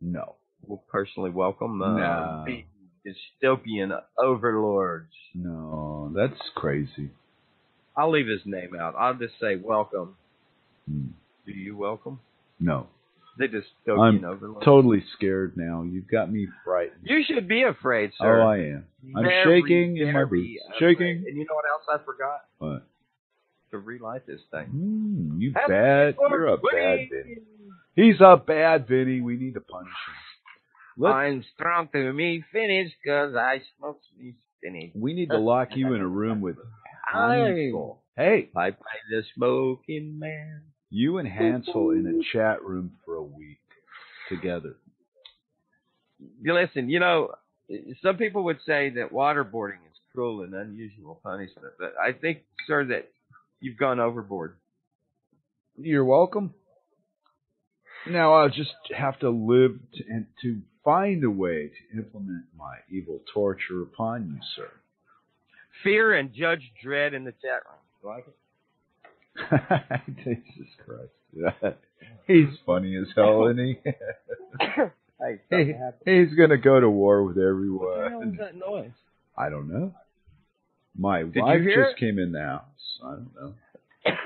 no, Will personally welcome uh, No. the dystopian overlords. no, that's crazy. I'll leave his name out. I'll just say welcome. Hmm. Do you welcome No, They just don't know the dystopian I'm totally scared now. You've got me frightened. you should be afraid, sir. Oh, I am. I'm Very, shaking in my boots. Shaking. And you know what else I forgot? What? To relight this thing. Mm, you Happy bad. You're a bad. Vinny. He's a bad Vinny. We need to punish him. Let's, I'm strong to me finish 'cause I smokes me spinach. we need to lock you in a room with I. Hey, I play the smoking man. You and Hansel in a mm-hmm. chat room for a week together. listen, you know, some people would say that waterboarding is cruel and unusual punishment, but I think, sir, that you've gone overboard. You're welcome. Now I'll just have to live to, and to find a way to implement my evil torture upon you, sir. Fear and Judge Dredd in the chat room. You like it? Jesus Christ. He's funny as hell, isn't he? Hey, he he's gonna go to war with What the hell everyone. is that noise? I don't know. My you wife just it? came in the house. I don't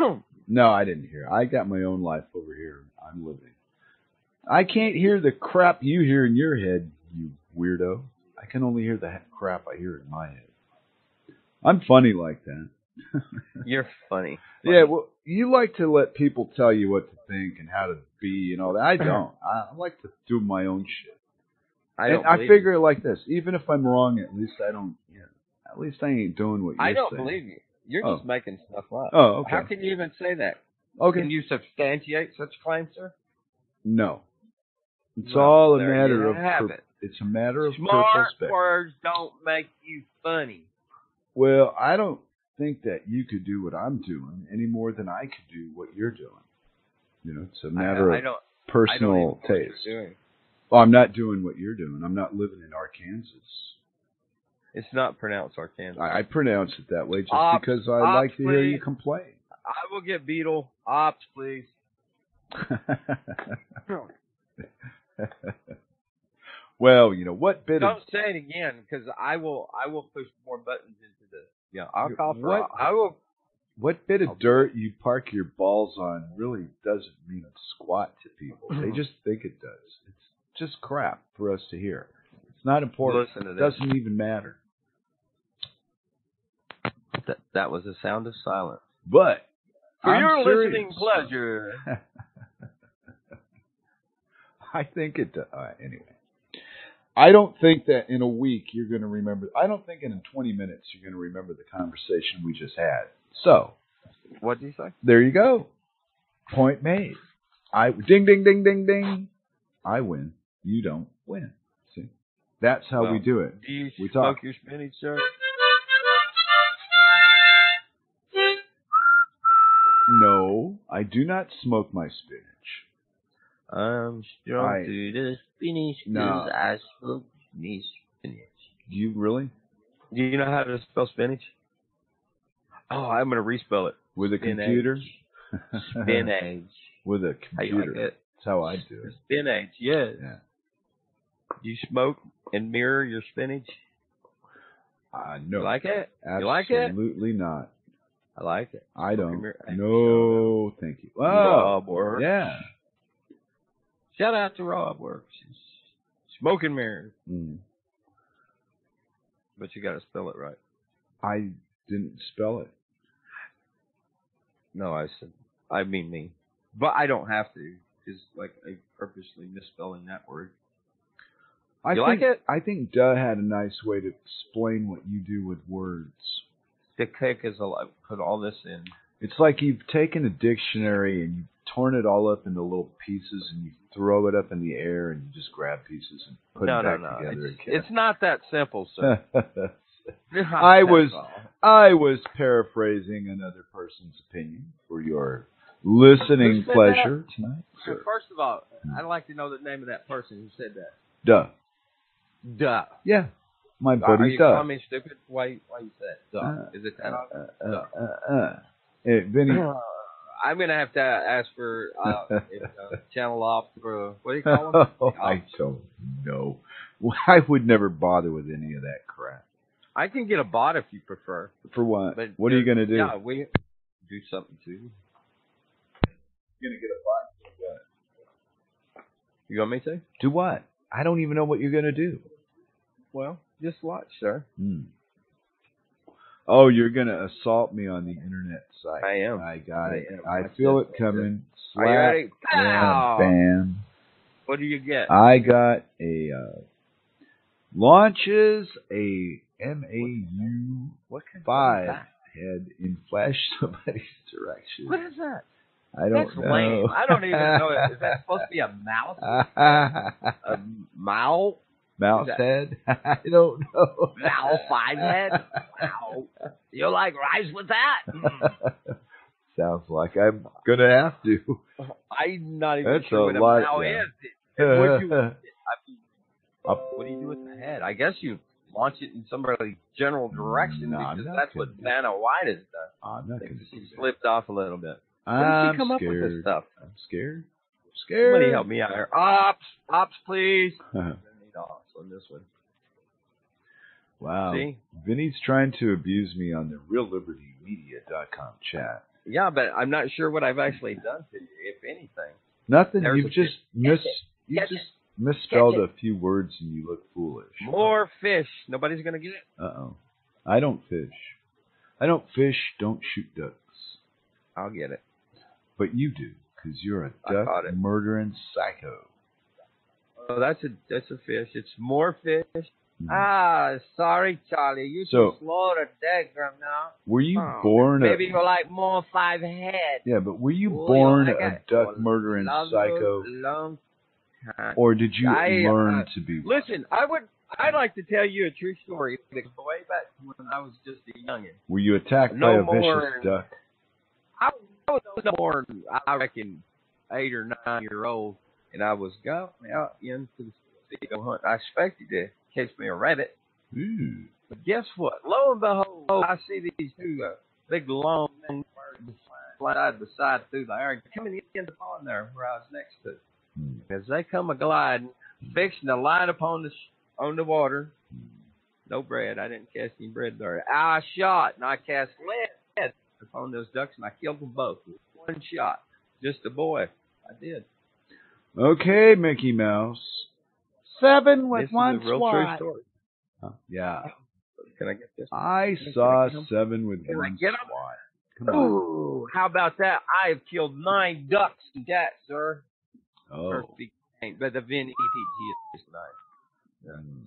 know. No, I didn't hear. I got my own life over here. I'm living. I can't hear the crap you hear in your head, you weirdo. I can only hear the crap I hear in my head. I'm funny like that. You're funny. Yeah, well, you like to let people tell you what to think and how to be and all that. I don't. I, I like to do my own shit. I don't. I figure it like this: even if I'm wrong, at least I don't. Yeah, at least I ain't doing what you. I don't saying. believe you. You're Oh. just making stuff up. Oh, okay. How can you even say that? okay. Can you substantiate such claims, sir? No. It's Well, all a matter of per- it. it's a matter of Smart perspective. words don't make you funny. Well, I don't think that you could do what I'm doing any more than I could do what you're doing. You know, it's a matter I, I of don't. I don't even personal taste. doing. Well, I'm not doing what you're doing. I'm not living in Arkansas. It's not pronounced Arkansas. I, I pronounce it that way just Ops, because I ops, like to hear you complain. I will get Beetle ops, please. well, you know what bit Don't of say it again, because I will. I will push more buttons into. Yeah, I'll call for. what? I will. what bit I'll of dirt you park your balls on really doesn't mean a squat to people. They just think it does. It's just crap for us to hear. It's not important. Listen to It this. doesn't even matter. That, that was a sound of silence. But For I'm your serious. listening pleasure. I think it. does. Uh, anyway, I don't think that in a week you're going to remember. I don't think in 20 minutes you're going to remember the conversation we just had. So What do you say? there you go. Point made. I ding ding ding ding ding. I win. You don't win. See, that's how we do it. Do you We smoke talk. your spinach, sir? No, I do not smoke my spinach. I'm strong I- to the spinach 'cause No. I smoke me spinach. Do you really? Do you know how to spell spinach? Oh, I'm gonna respell it. With a Spinach. computer? Spinach. With a How like computer. That's how I do it. Spinach. Yes. Yeah. You smoke and mirror your spinach? Uh, no. You like it? You like it? Absolutely not. I like it. I don't. No, thank you. Oh, yeah. Shout out to Rob Works. Smoking mirrors. Mm. But you got to spell it right. I didn't spell it. No, I said, I mean me. But I don't have to, because like I purposely misspelling that word. I You think, like it? I think Duh had a nice way to explain what you do with words. The kick is a lot. Put all this in. It's like you've taken a dictionary and you've torn it all up into little pieces and you throw it up in the air and you just grab pieces and put no, no, back no. together It's, again. it's not that simple, sir. I was- all. I was paraphrasing another person's opinion for your listening said pleasure tonight. Sir. First of all, I'd like to know the name of that person who said that. Duh. Duh. Yeah. My Are buddy you Duh. calling me stupid? Why? Why you say it? Duh. Uh, Is it that? Uh, uh, uh, uh. Hey, Vinny. I'm gonna have to ask for uh, if, uh, channel off for what do you call them? oh, I don't know. I would never bother with any of that crap. I can get a bot if you prefer. For what? But what are you going to do? Yeah, we do something to you. You're to get a bot. You want me to? Do what? I don't even know what you're going to do. Well, just watch, sir. Hmm. Oh, you're going to assault me on the internet site. I am. I got I it. am. I feel it. coming. Are you Slap. ready? Yeah, Pow! bam. What do you get? I got a uh, launches a MAU what kind of five head in flash somebody's direction. What is that? I don't That's know. lame. I don't even know. Is that supposed to be a mouse? A mouse? Mouse head? I don't know. Owl five head? Wow. You like rice with that? Mm. Sounds like I'm gonna have to. I'm not even That's sure what a lot, mow yeah. is. What do you, I mean, what do you do with the head? I guess you launch it in some somebody's general direction No, because that's what Vanna White has done. I'm not I gonna think do she that. slipped off a little bit. I'm did she come up with this stuff? I'm scared. I'm Scared. Somebody help me out here. Ops, ops, please. Ops on this one. wow. See? Vinny's trying to abuse me on the reallibertymedia.com chat. Yeah, but I'm not sure what I've actually done to you, if anything. Nothing. There's You've just fish. mis you just misspelled a few words and you look foolish. More fish. Nobody's gonna get it. Uh oh. I don't fish. I don't fish. Don't shoot ducks. I'll get it. But you do, because you're a duck murdering psycho. Oh, that's a that's a fish. It's more fish. Mhm. Ah, sorry, Charlie. You So- too slow to diagram now. Were you Oh, born a Maybe you like more five head. yeah? But were you Oh, born I a duck murdering psycho, Long time. or did you I, learn uh, to be? one? Listen, I would. I'd like to tell you a true story. Way back when I was just a youngin. Were you attacked no by a more- vicious duck? I was no more, than, I reckon, eight or nine year old, and I was going out into the sea to go hunt. I expected to catch me a rabbit, Ooh. but guess what? Lo and behold, I see these two uh, big long birds fly side by side through the air, coming in the pond there where I was next to. Hmm. As they come a gliding, fixing to light upon the on the water. No bread. I didn't cast any bread there. I shot and I cast lead upon those ducks and I killed them both with one shot. Just a boy. I did. Okay, Mickey Mouse. Seven with this one is a real swat. true story. Huh, Yeah, Can I get this? I Can saw get 'em? seven with Can I one get 'em? swat. Come on. Ooh, how about that? I have killed nine ducks in that, sir. Oh. Perfect. But the VinE-PG is nine. Mm,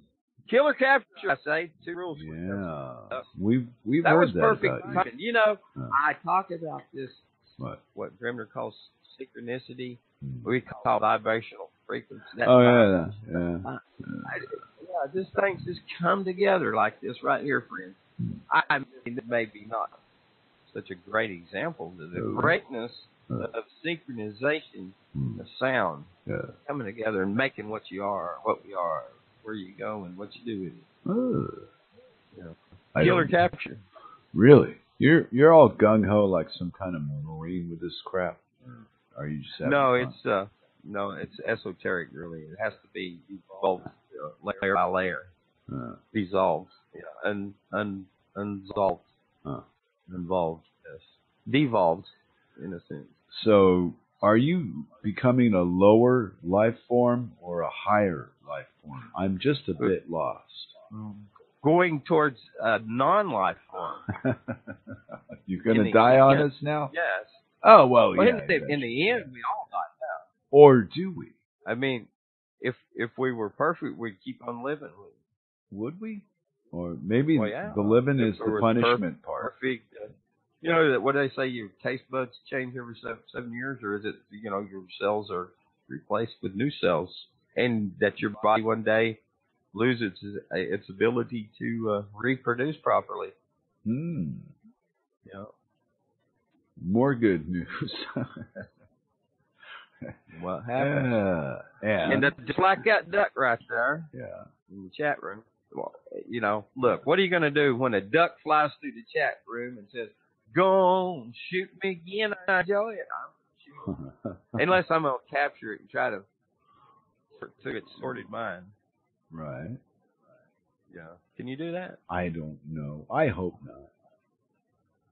Killer capture, I say. Two rules. Yeah. We've we've That heard was that perfect. you. You know, Huh. I talk about this, What? what Grimner calls synchronicity. Mm. We call vibrational frequency. That's Oh fine. yeah, yeah. I, yeah, just things just come together like this right here, friends. I, I mean, it may be not such a great example of the greatness Uh. of synchronization, Mm, the sound yeah. coming together and making what you are, what we are, where you go, and what you do with it. Oh. Yeah. Killer capture. Really? You're you're all gung ho like some kind of marine with this crap. Are you just No, fun? it's uh, no, it's esoteric. Really, it has to be evolved uh, layer by layer, Uh, dissolved, yeah, un, un, unsolved, Huh. involved, yes, devolved, in a sense. so are you becoming a lower life form or a higher life form? I'm just a bit lost. Going towards a non-life form. You're gonna die on us now? Yes. Oh well, Well, yeah. in, the, in the end, we all got die. or do we? I mean, if if we were perfect, we'd keep on living. Would we? Or maybe Well, yeah. the living If is the was punishment part. Perfect. Uh, you know that what do they say your taste buds change every seven, seven years, or is it you know your cells are replaced with new cells, and that your body one day loses its, its ability to uh, reproduce properly. Hmm. You know, More good news. what happens? yeah. Yeah. and that, just like that duck right there yeah. in the chat room. Well, you know, look, what are you going to do when a duck flies through the chat room and says, "Go on, shoot me again, I enjoy it." I'm. Unless I'm going to capture it and try to to its sorted mind. right. Yeah. Can you do that? I don't know. I hope not.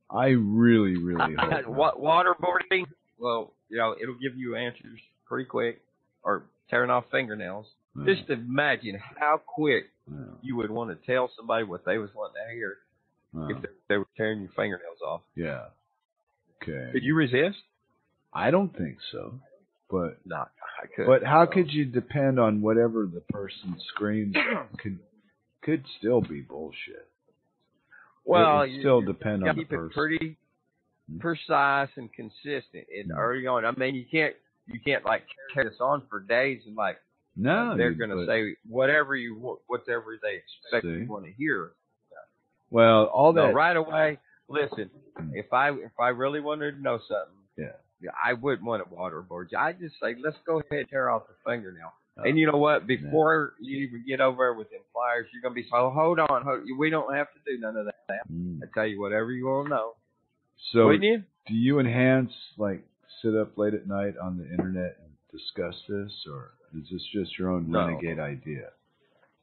I really, really hope not. Waterboarding? Well, you know, it'll give you answers pretty quick. Or tearing off fingernails. Yeah. Just imagine how quick Yeah. you would want to tell somebody what they was wanting to hear Yeah. if they, they were tearing your fingernails off. Yeah. Okay. Could you resist? I don't think so. But No, I could. but how could you depend on whatever the person screams could could still be bullshit. Well, it you- still depend on the keep it person. pretty precise and consistent and Mm. early on. I mean, you can't you can't like carry this on for days and like No, they're going to say whatever you whatever they expect See? you want to hear. Well, all No, that. right away. Listen, Mm. if I if I really wanted to know something, Yeah. yeah, I wouldn't want to waterboard you. I just say let's go ahead and tear off the fingernail. Oh. and you know what? Before you even get over there with them pliers, you're gonna be so. Hold on, hold, we don't have to do none of that. Mm. I tell you whatever you want to know. So, Wouldn't you? do you enhance like sit up late at night on the internet and discuss this, or is this just your own No. renegade idea?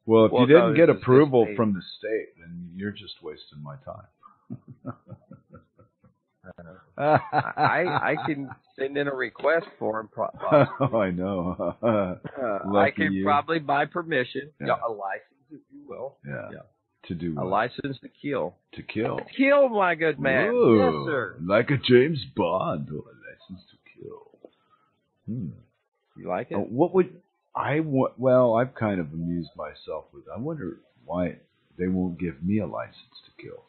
Well, if Well, you didn't get is approval from the state, then you're just wasting my time. I I can send in a request for him. Pro- oh, I know. Uh, I Lucky can you. probably buy permission, yeah, a license, if you will, yeah. Yeah. To do a license to kill. To kill. Kill, my good man. Ooh, Yes, sir. Like a James Bond, a license to kill. Hmm. You like it? Uh, what would I want? Well, I've kind of amused myself with. I wonder why they won't give me a license to kill.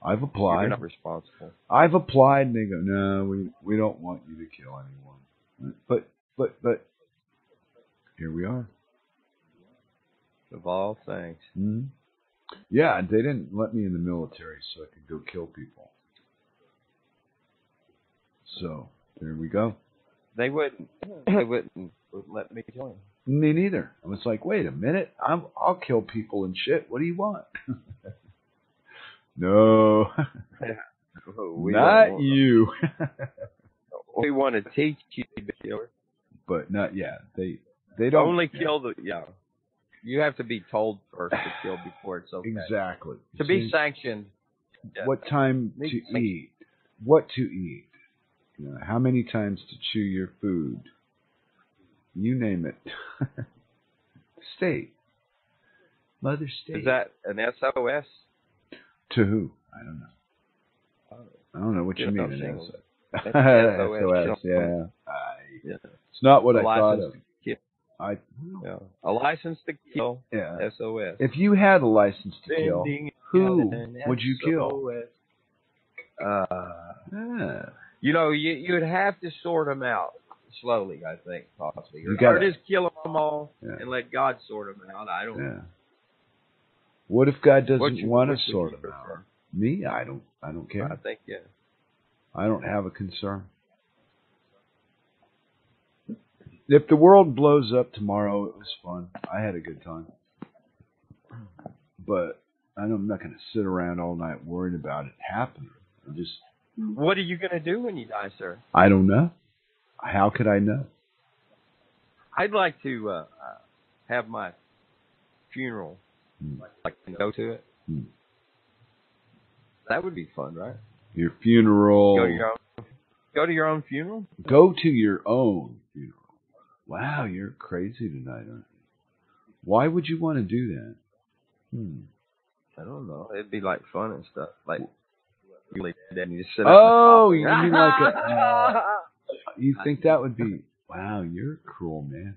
I've You're applied. not responsible. I've applied, and they go, "No, we we don't want you to kill anyone." But but but here we are. Of all things. hmm Yeah, they didn't let me in the military, so I could go kill people. So there we go. They wouldn't. They wouldn't, wouldn't let me join. Me neither. I was like, wait a minute, I'm I'll kill people and shit. What do you want? no, We not you. We want to teach you to kill. but not yeah. They they don't Only kill the yeah. You have to be told first to kill before it's okay. exactly To be sanctioned. what time to make- eat, what to eat, you know, how many times to chew your food. You name it. State. Mother State. Is that an SOS? to who? I don't know. Oh. I don't know what you mean. an. SOS. SOS, SOS, yeah. I, Yeah. it's not what I thought of. I Yeah. A license to kill. yeah. SOS. If you had a license to kill, who would you kill? Uh, yeah. you know, you you'd have to sort them out slowly. I think possibly, You or, just kill them all Yeah. and let God sort them out. I don't. yeah. What if God doesn't you- want to sort them out? Me, I don't. I don't care. I think yeah. I don't have a concern. If the world blows up tomorrow, it was fun. I had a good time. But I'm not going to sit around all night worrying about it happening. I'm just, What are you going to do when you die, sir? I don't know. How could I know? I'd like to uh, have my funeral, Hmm. like go to it. Hmm. That would be fun, right? Your funeral. Go to your own. Go to your own funeral. Go to your own. Wow, you're crazy tonight, aren't you? Why would you want to do that? Hmm. I don't know. It'd be like fun and stuff. Like you lay dead and you sit. Oh, you mean like a? uh, you think that would be? Wow, you're a cruel man.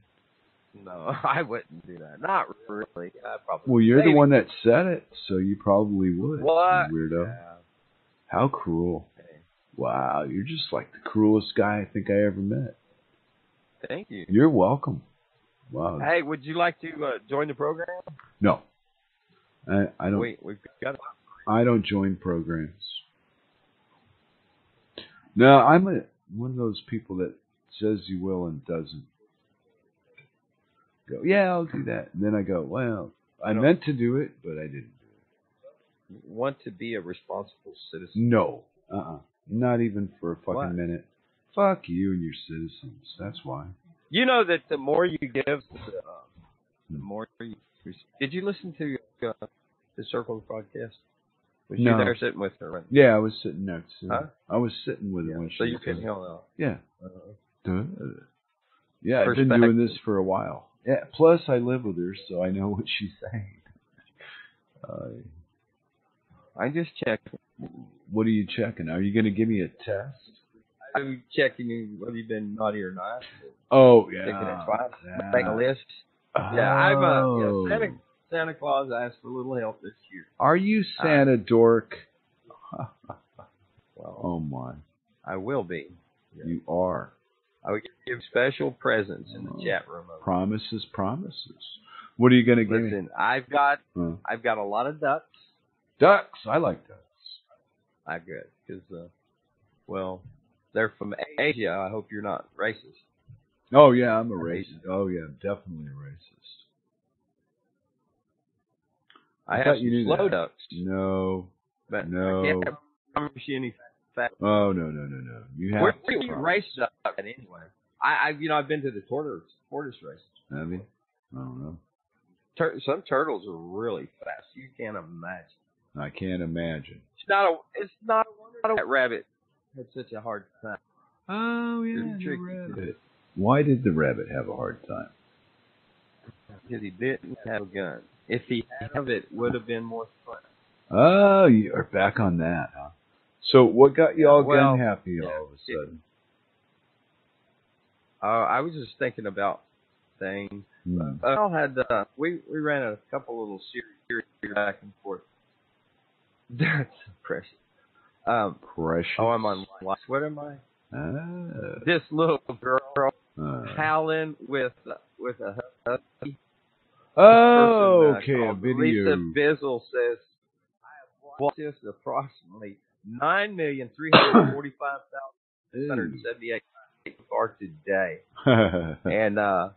no, I wouldn't do that. Not really. I probably. Well, you're the one that said it, so you probably would. What? weirdo? Yeah. How cruel! Wow, you're just like the cruelest guy I think I ever met. Thank you. You're welcome. Wow. Hey, would you like to uh, join the program? No, I, I don't. We we've got. I don't join programs. No, I'm a, one of those people that says you will and doesn't. Go, yeah, I'll do that. And then I go, well, I No. meant to do it, but I didn't do it. Want to be a responsible citizen? No, uh-uh. Not even for a fucking Why? minute. Fuck you and your citizens. That's why. You know that the more you give, the, uh, the more you. Receive. Did you listen to uh, the Circle podcast? Was No. you there sitting with her? Right? Yeah, I was sitting next to her. Huh? I was sitting with her Yeah, when she so you can hear out. Yeah. Uh. Yeah, I've been doing this for a while. Yeah. Plus, I live with her, so I know what she's saying. Uh, I just checked. what are you checking? Are you going to give me a test? I'm checking you whether you've been naughty or not. Oh yeah. Taking a class, Yeah. making a list. Yeah, I've uh, Oh. yeah, Santa Santa Claus asked for a little help this year. Are you Santa dork? Well, oh my, I will be. you are. I would give special presents in the Oh. chat room. Promises, promises. What are you gonna give me? Listen, I've got Huh. I've got a lot of ducks. Ducks. I like ducks. I good because uh, well, they're from Asia. I hope you're not racist. Oh yeah, I'm a Racist. Oh yeah, I'm definitely a racist. I, I thought you knew slow that. ducks, No. but No. I can't promise you any. Oh no no no no. You have Where do you race duck at anyway? I, I you know I've been to the tortoise tortoise races. Have you? I don't know. Tur- some turtles are really fast. You can't imagine. I can't imagine. It's not a. It's not a wonder that rabbit had such a hard time. Oh yeah, yeah, the the rabbit. rabbit. Why did the rabbit have a hard time? because he didn't have a gun. If he had it, would have been more fun. Oh, you are back on that, huh? So what got you all Well, gun happy yeah, all of a it- sudden? Uh, I was just thinking about things. Hmm. Uh, Al had uh, we we ran a couple little series back and forth. That's precious. Um, Precious. oh, I'm on. What am I? Ah, This little girl uh. howling with uh, with a husky. Oh, person, uh, okay, a video. Lisa Bizzle says, I have watched this approximately nine million three hundred forty-five thousand six hundred seventy-eight far today. And uh,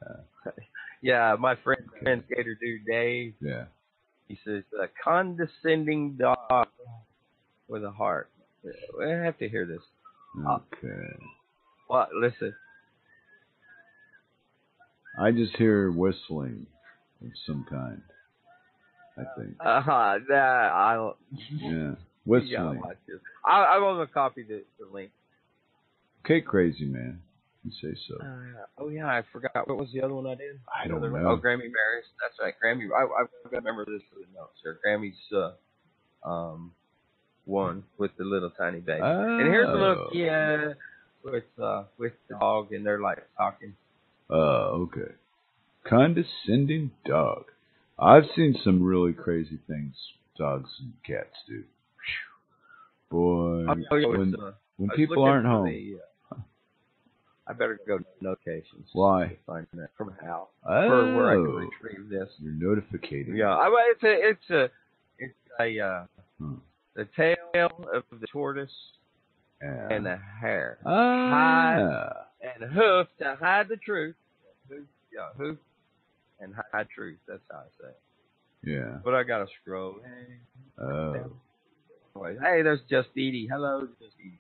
yeah, my friend, friend skater dude Dave, yeah. he says a condescending dog with a heart. We have to hear this. Okay. Well, listen, I just hear whistling of some kind. I think. uh huh. Nah, I don't. Yeah. Yeah, Whistling. this. I, I want to copy the, the link. Okay, crazy man. You say so. Uh, oh yeah, I forgot. What was the other one I did? I don't The other one- know. Oh, Grammy Marys. That's right, Grammy. I, I, I've got to remember this for the notes here. Grammy's uh, um, one with the little tiny baby. And here's a little Oh. kid with uh with the dog, and they're like talking. Oh, okay. Condescending dog. I've seen some really crazy things dogs and cats do. Boy, Oh, when, uh, when people aren't home. the, uh, I better go to notifications. Why? to Find that from Hal. Oh, For where I can retrieve this. you're notificating. Yeah, I, it's a it's a it's a uh, Hmm. The tail of the tortoise Yeah. and the hare ah. and hoof to hide the truth. Hoof, yeah, hoof and hide truth. That's how I say. it. Yeah. But I gotta scroll. Oh. Hey, there's Just Edie. Hello, Just Edie.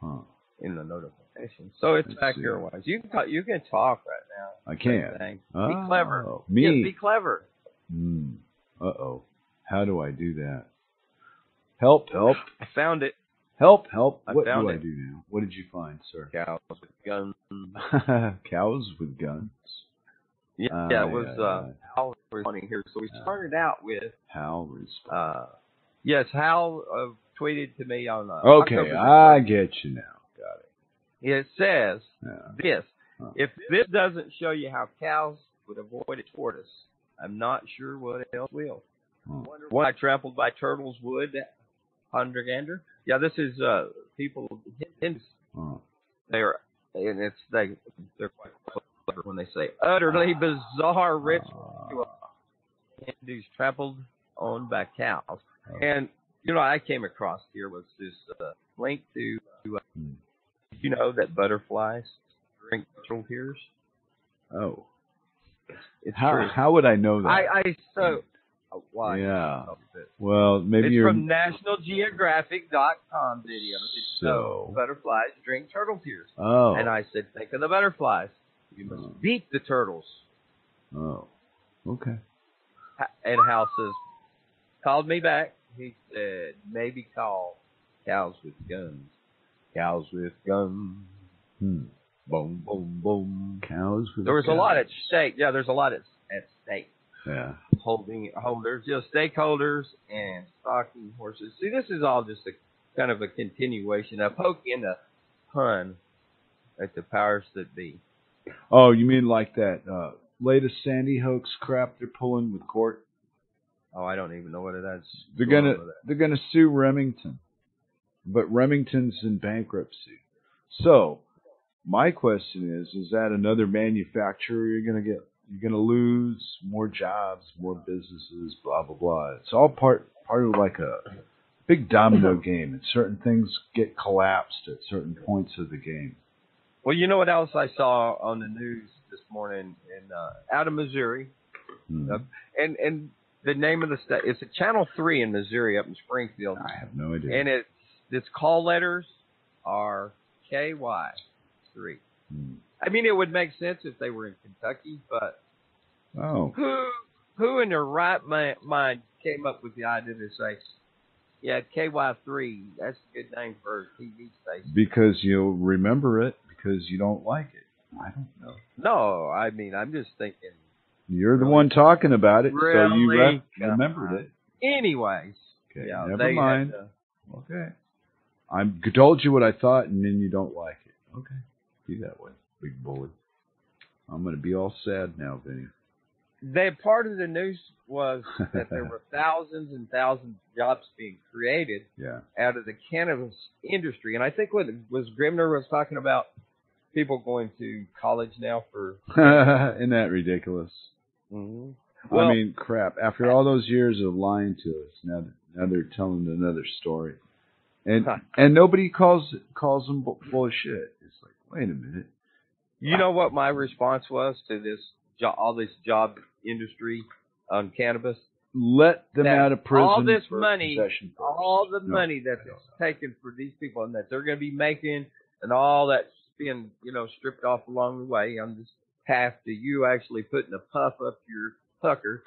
Huh. In the notification. So it's Let's back here wise. You can talk, you can talk right now. I can't. Thing. Oh, Be clever. Me. Yeah, be clever. Hmm. Uh oh. How do I do that? Help! Help! I found it. Help! Help! I what do I do now? What did you find, sir? Cows with guns. Cows with guns. Yeah, Ah, yeah, it was uh, yeah. Hal responding here. So we Yeah. started out with How respond? uh, yes, Hal uh, tweeted to me on uh, okay, October I get you now. Got it. It says Yeah. this: Huh. if this doesn't show you how cows would avoid a tortoise, I'm not sure what else will. Huh. One I trampled by turtles would, Hundergander. Yeah, this is uh people Hindus. Huh. They're and it's they they're quite clever when they say utterly bizarre ritual. Ah. Hindus trampled on by cows. And you know, I came across here was this uh, link to, to uh, Hmm. you know, that butterflies drink turtle tears. oh. It's How true. how would I know that? I I so why? Yeah. well, maybe it's you're. from NationalGeographic.com videos. It's So- so butterflies drink turtle tears. oh. And I said, think of the butterflies. You must Oh. beat the turtles. oh. Okay. And Hal says, called me back. He said, maybe call cows with guns. Cows with guns. Hmm. Boom, boom, boom. Cows with. There was a lot at stake. Yeah, there's a lot at, at stake. Yeah. Holding holders, just stakeholders and stocking horses. See, this is all just a kind of a continuation of poking the pun at the powers that be. Oh, you mean like that uh, latest Sandy hoax crap they're pulling with court? Oh, I don't even know what it is. They're going gonna they're gonna sue Remington, but Remington's in bankruptcy. So my question is: Is that another manufacturer you're going to get? You're going to lose more jobs, more businesses, blah blah blah. It's all part part of like a big domino game, and certain things get collapsed at certain points of the game. Well, you know what else I saw on the news this morning in uh, out of Missouri, Hmm. Yep. and and the name of the state it's a Channel Three in Missouri up in Springfield, I have no idea. and it's its call letters are KY three. Hmm. I mean, it would make sense if they were in Kentucky, but Oh, who who in their right mind came up with the idea to say, yeah, KY three, that's a good name for a TV station. because you'll remember it because you don't like it. I don't know. No, I mean, I'm just thinking. You're the Really? one talking about it, so you Really? re- remembered it. Anyways, Okay, yeah, never they mind. to- Okay. I told you what I thought, and then you don't like it. Okay. Be that way, big bully. I'm going to be all sad now, Vinny. they part of the news was that there were thousands and thousands of jobs being created Yeah. out of the cannabis industry, and I think what was Grimner was talking about people going to college now for. Isn't that ridiculous? Mm-hmm. Well, I mean, crap. After all those years of lying to us, now now they're telling another story, and and nobody calls calls them bu- full of shit. It's like, wait a minute. You know what my response was to this jo- all this job industry on cannabis? Let them That out of prison. all this money, all the No, money that's taken for these people and that they're going to be making and all that's being, you know, stripped off along the way on this path to you actually putting a puff up your pucker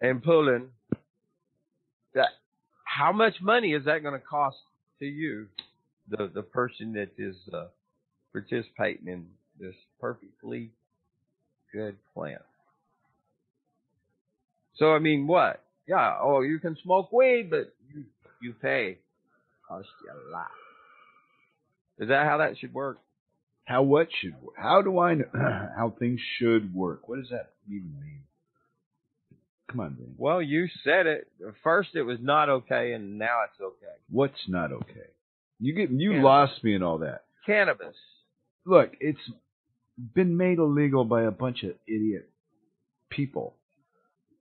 and pulling that how much money is that going to cost to you the the person that is uh, participating in this perfectly good plant. so i mean what yeah oh you can smoke weed but you you pay cost you a lot is that how that should work How what should work? How do I know how things should work? What does that even mean? Come on, Vinny. well you said it first it was not okay and now it's okay What's not okay? You get you Yeah. lost me in all that. cannabis Look, it's been made illegal by a bunch of idiot people.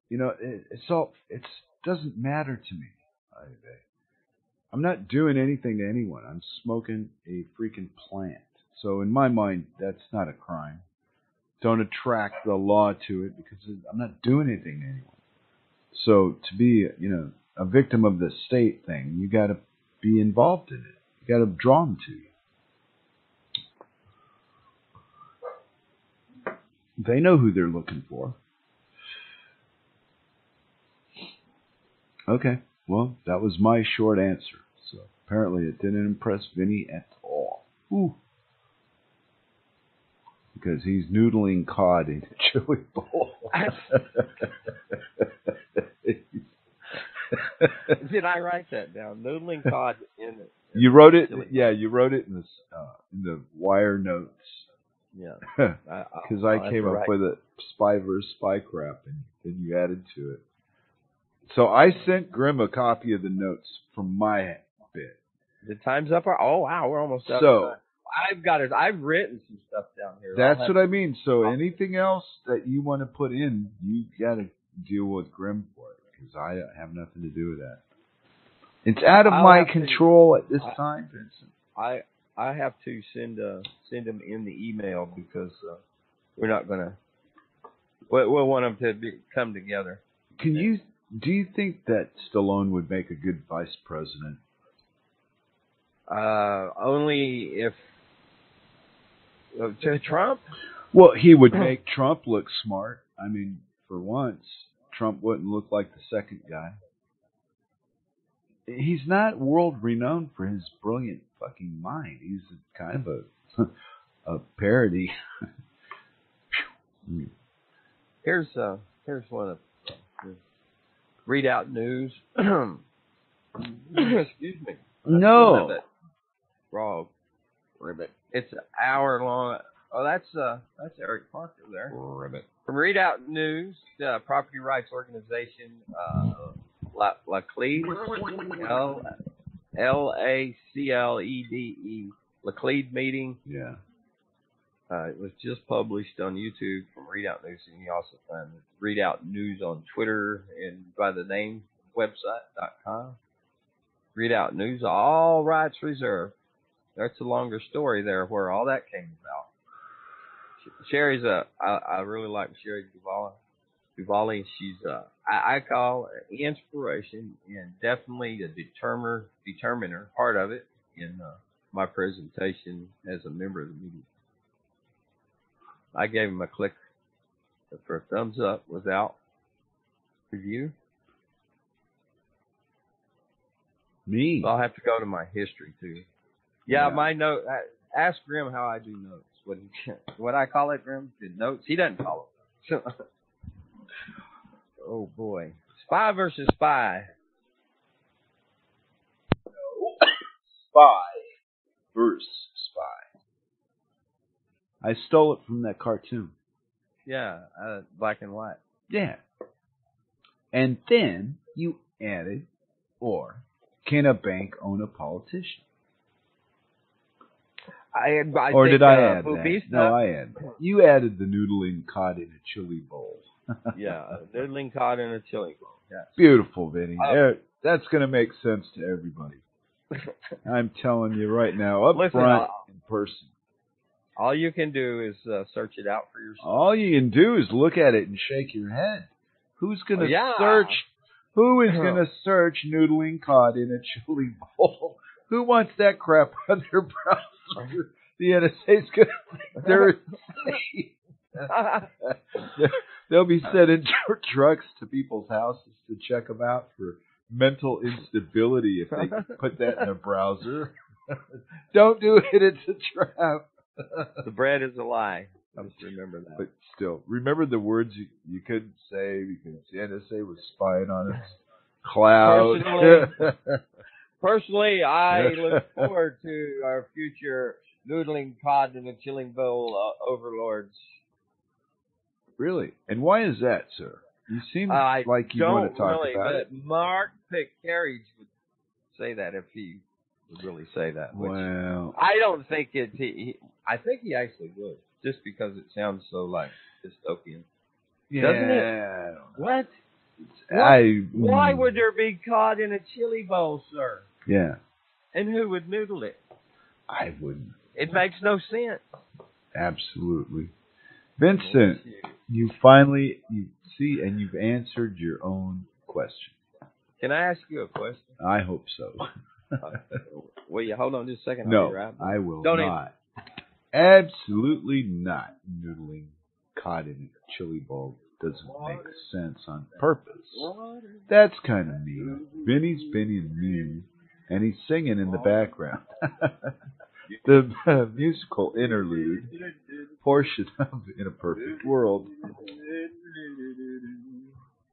You know, it, it's all it doesn't matter to me. I, I'm not doing anything to anyone. I'm smoking a freaking plant. So in my mind, that's not a crime. Don't attract the law to it because I'm not doing anything to anyone. So to be, you know, a victim of the state thing, you got to be involved in it. You got to draw them to you. They know who they're looking for. Okay, well, that was my short answer. So apparently it didn't impress Vinny at all. Ooh. Because he's noodling cod in a chili bowl. did i write that down noodling cod in it you wrote it, yeah. You wrote it in the uh, in the wire notes yeah because I'll- I I'll oh, came up write- with it spy versus spy crap, and then you added to it. So I sent Grim a copy of the notes from my bit. The time's up. Oh wow, we're almost up. So I've got it. I've written some stuff down here. that's what I mean. So I'll- anything else that you want to put in, you got to deal with Grim for it because I have nothing to do with that. It's out of I'll my have to- control at this I- time, Vincent. I I have to send uh send them in the email because uh, we're not gonna. We'll, we'll want them to be, come together. Can you do you think that Stallone would make a good vice president? Uh, only if uh, to Trump. Well, he would make Trump look smart. I mean, for once, Trump wouldn't look like the second guy. He's not world renowned for his brilliant fucking mind. He's kind of a a parody. Here's uh here's one of uh, read out news. Excuse me. no. Frog. Ribbit. It's an hour long. Oh, that's uh, that's Eric Parker there. Ribbit. From Readout News, uh, property rights organization, uh, Laclede, L L A C L E D E, Laclede meeting Yeah. Uh, it was just published on YouTube from Readout News, and you also find Readout News on Twitter and by the name website.com. Readout News, all rights reserved. That's a longer story there where all that came about. Sherry's a, I, I really like Sherry Duvall. Duvali, she's a, I, I call an inspiration and definitely a determiner, determiner, part of it in uh, my presentation as a member of the media. I gave him a click for a thumbs up without review. Me. So I'll have to go to my history too. Yeah, Yeah. my note. I, ask Grim how I do notes. What he, what I call it, Grim? The notes. He doesn't call it. oh boy, spy versus spy. No. Spy versus Spy. I stole it from that cartoon. Yeah, uh, black and white. Yeah. And then you added, or can a bank own a politician? I, I or did I uh, add that? No, I added. You added the noodling caught in a chili bowl. Yeah, noodling cod in a chili bowl. Yeah. Beautiful, Vinny. There- That's going to make sense to everybody. I'm telling you right now, up Listen, front, uh, in person. All you can do is uh, search it out for yourself. All you can do is look at it and shake your head. Who's going to Oh, yeah. search? Who is going to search noodling cod in a chili bowl? Who wants that crap on their browser? The NSA's going to they're insane. They'll be sending tr- trucks to people's houses to check them out for mental instability if they put that in a browser. Don't do it; it's a trap. the bread is a lie. Just remember that. But still, remember the words you, you couldn't say because the NSA was spying on us. Cloud. Personally, I look forward to our future noodling cod in a chilling bowl uh, overlords. Really? And why is that, sir? You seem I like you want to talk really, about but it. Mark Carriage would say that if he would really say that. Which Well, I don't think it. He, he, I think he actually would, just because it sounds so like dystopian. yeah. Doesn't it? I. What? I, Why mm, would there be cod in a chili bowl, sir? Yeah, And who would noodle it? I wouldn't. It makes no sense. Absolutely. Vincent, you finally you see and you've answered your own question. Can I ask you a question? I hope so. Will you hold on just a second? No, right. I will Don't not. Absolutely not. Noodling cod in a chili bowl doesn't make sense on purpose. That's kind of mean. Vinny's being mean, and he's singing in the background. the uh, musical interlude portion of In a Perfect World.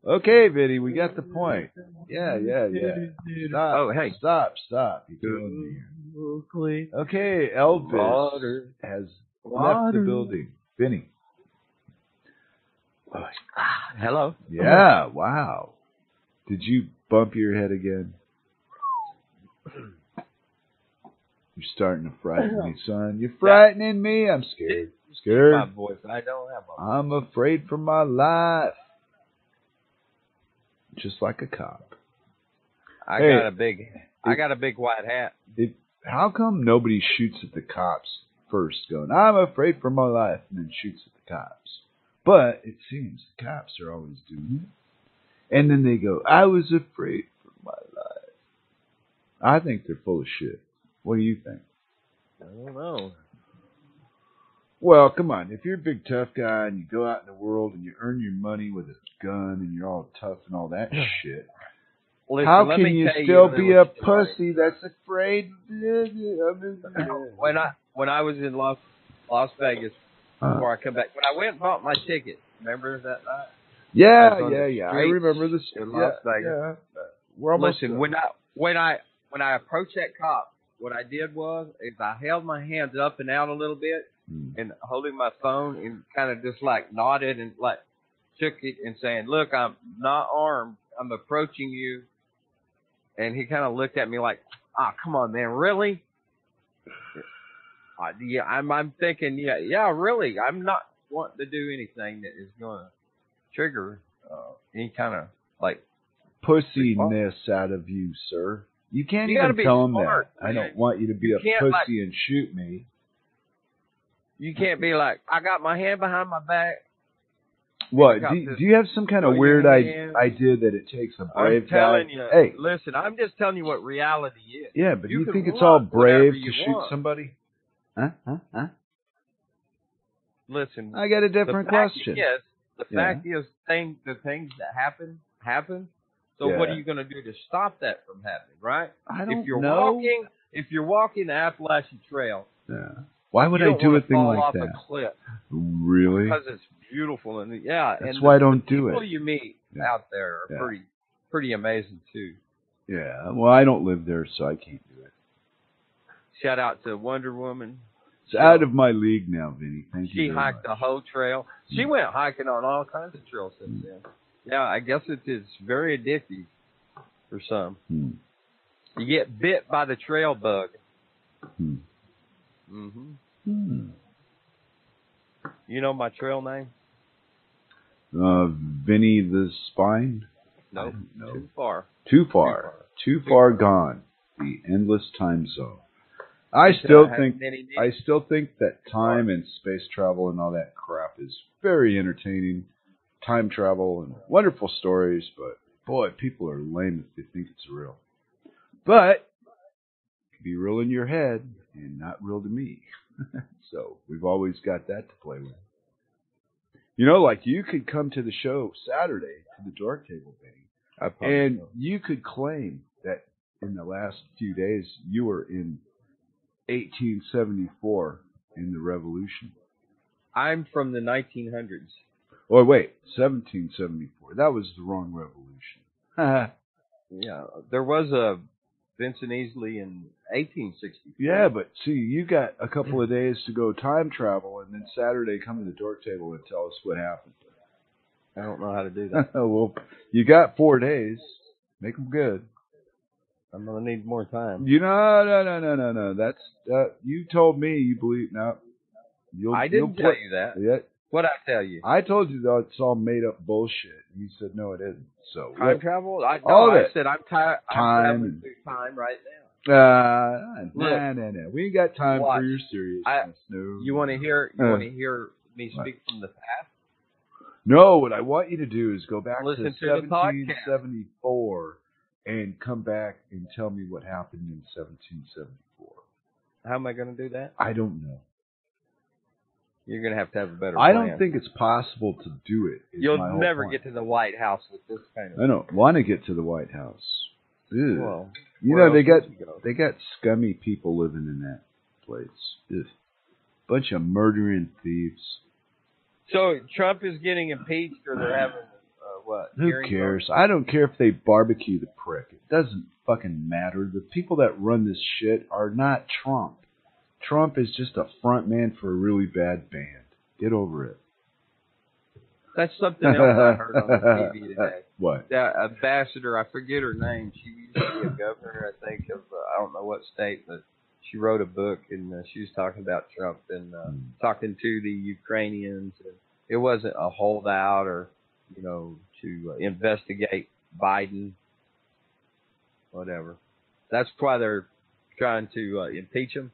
Okay, Vinny, we got the point. Yeah, yeah, yeah. Stop. Oh, hey. Stop, stop. You're killing me. Okay, Elvis Water. has left the building. Vinny. Hello. Yeah, wow. Did you bump your head again? You're starting to frighten me, uh-huh. son. You're frightening me. I'm scared. My Scared. voice. I don't have a. I'm afraid for my life. Just like a cop. I Hey. got a big. I got a big white hat. How come nobody shoots at the cops first, going, I'm afraid for my life, and then shoots at the cops? But it seems the cops are always doing it. And then they go, I was afraid for my life. I think they're full of shit. What do you think? I don't know. Well, come on. If you're a big tough guy and you go out in the world and you earn your money with a gun and you're all tough and all that shit, Listen, how can you still a be a pussy that's afraid? When I when I was in Las Las Vegas Uh, before I come back, when I went and bought my ticket, remember that night? Yeah, I was on yeah, yeah. I remember this. in yeah, Las Vegas. Yeah. We're almost Listen, done. when I when I when I approached that cop, what I did was is I held my hands up and out a little bit Hmm. and holding my phone and kind of just like nodded and like shook it and saying, "Look, I'm not armed. I'm approaching you." And he kind of looked at me like, "Ah, come on, man, really?" I, yeah, I'm I'm thinking, yeah, yeah, really, I'm not wanting to do anything that is going to trigger uh, any kind of like. Pussiness out of you, sir. You can't You even tell him smart, that. I don't want you to be You a pussy like- and shoot me. You can't be like, I got my hand behind my back. What? Do, do you have some kind of weird I- idea that it takes a brave I'm telling guy? you. Hey, listen, I'm just telling you what reality is. yeah, but you you, think it's all brave to shoot want. somebody? Huh? Huh? Huh? Listen, I got a different question. Is, the Yeah. fact is, thing, the things that happen happen. So what are you going to do to stop that from happening, right? I don't if you're know. walking, if you're walking the Appalachian Trail, Yeah. Why would I don't a thing like that? cliff Really? because it's beautiful and yeah, That's and why I don't the do people it. you meet Yeah. out there are Yeah. pretty pretty amazing too. Yeah. Well, I don't live there, so I can't do it. Shout out to Wonder Woman. It's out of my league now, Vinny. Thank She you. very hiked much. the whole trail. She Mm. went hiking on all kinds of trails since then. Yeah, I guess it is it's very addictive for some. Hmm. You get bit by the trail bug. Hmm. hmm Hmm. You know my trail name? Uh, Vinny the Spine? No, No. too far. Too far. Too far gone. The endless time zone. I still think. I still think that time and space travel and all that crap is very entertaining. Time travel and wonderful stories, but boy, people are lame if they think it's real. But it can be real in your head and not real to me. so we've always got that to play with. You know, like you could come to the show Saturday to the Dork Table thing, and will. you could claim that in the last few days you were in 1874 in the Revolution. I'm from the 1900s. Oh wait, 1774. That was the wrong revolution. Yeah, there was a Vincent Easley in 1864. yeah, but see, you got a couple of days to go time travel, and then Saturday come to the Dork Table and tell us what happened. I don't know how to do that. well, you got four days. Make them good. I'm gonna need more time. You know, no, no, no, no, no. That's uh, you told me you believe now. You'll, I you'll didn't tell play- you that. Yeah, What I tell you? I told you that it's all made up bullshit. You said no, it isn't. So Time travel? I no, All I it. said I'm tired. I'm Time through time right now. uh, Look. nah, nah, nah. We ain't got time Watch. for your seriousness. I- no. You want to hear? You Uh, want to hear me speak from the past? No, what I want you to do is go back Listen to to 1774 and come back and tell me what happened in 1774. How am I going to do that? I don't know. You're going to have to have a better. I plan. don't think it's possible to do it. you'll never point. get to the White House with this kind of. I don't want to get to the White House. Ew. Well, you know they got go? they got scummy people living in that place. Ugh. Bunch of murdering thieves. So Trump is getting impeached, or they're having uh, what? Who hearings on cares? I don't care if they barbecue the prick. It doesn't fucking matter. The people that run this shit are not Trump. Trump is just a front man for a really bad band. Get over it. That's something else I heard on the TV today. What? That ambassador, I forget her name. She used to be a governor, I think, of uh, I don't know what state, but she wrote a book and uh, she was talking about Trump and uh, Hmm. talking to the Ukrainians. And it wasn't a holdout or you know to uh, investigate Biden, whatever. That's why they're trying to uh, impeach him.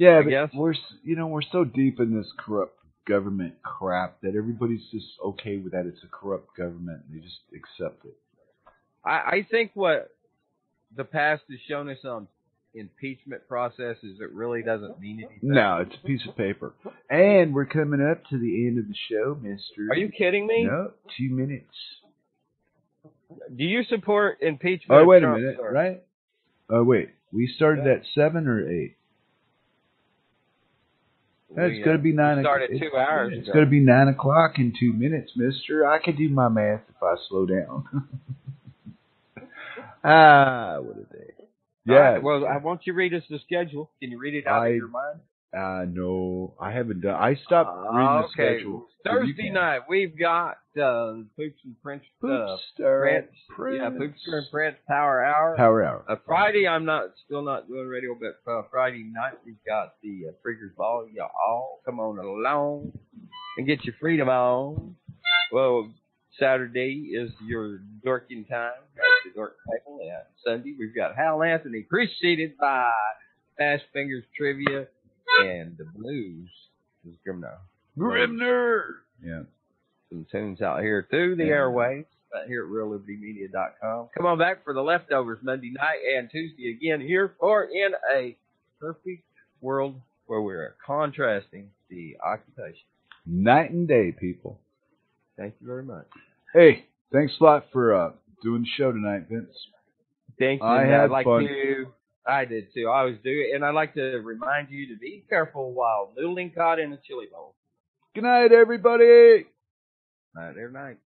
Yeah, but we're you know we're so deep in this corrupt government crap that everybody's just okay with that. It's a corrupt government. and They just accept it. I, I think what the past has shown us on impeachment process is it really doesn't mean anything. No, it's a piece of paper. And we're coming up to the end of the show, Mister. Are you kidding me? No, two minutes. Do you support impeachment? Oh, wait a Trump, minute, right? Oh, wait. We started at seven or eight. It's We, to be nine. started o'clock. two hours It's ago. to be nine o'clock in two minutes, Mister. I can do my math if I slow down. ah, what a day! Yeah. right, well, I won't you read us the schedule? Can you read it out I- of your mind? Uh, no, I haven't done. I stopped Uh, reading the okay. schedule. Thursday night we've got uh, Poops and Prince. Uh, Prince, Prince. yeah, Poopster and Prince Power Hour. Power Hour. Uh, Friday, I'm not still not doing radio, but uh, Friday night we've got the uh, Freakers Ball. You all come on along and get your freedom on. Well, Saturday is your dorking time at the Dork Table, and Sunday we've got Hal Anthony, preceded by Fast Fingers Trivia and the Blues. Is Grimner. Grimner. Yeah. Some tunes out here through the Yeah. airwaves. Right here at reallibertymedia.com. Come on back for the leftovers Monday night and Tuesday again here for in a perfect world where we're contrasting the occupation. Night and day, people. Thank you very much. Hey, thanks a lot for uh, doing the show tonight, Vince. Thank you. I and had I'd like fun. to. I did too. I always do and I'd like to remind you to be careful while noodling cod in a chili bowl. Good night, everybody. Night, every night.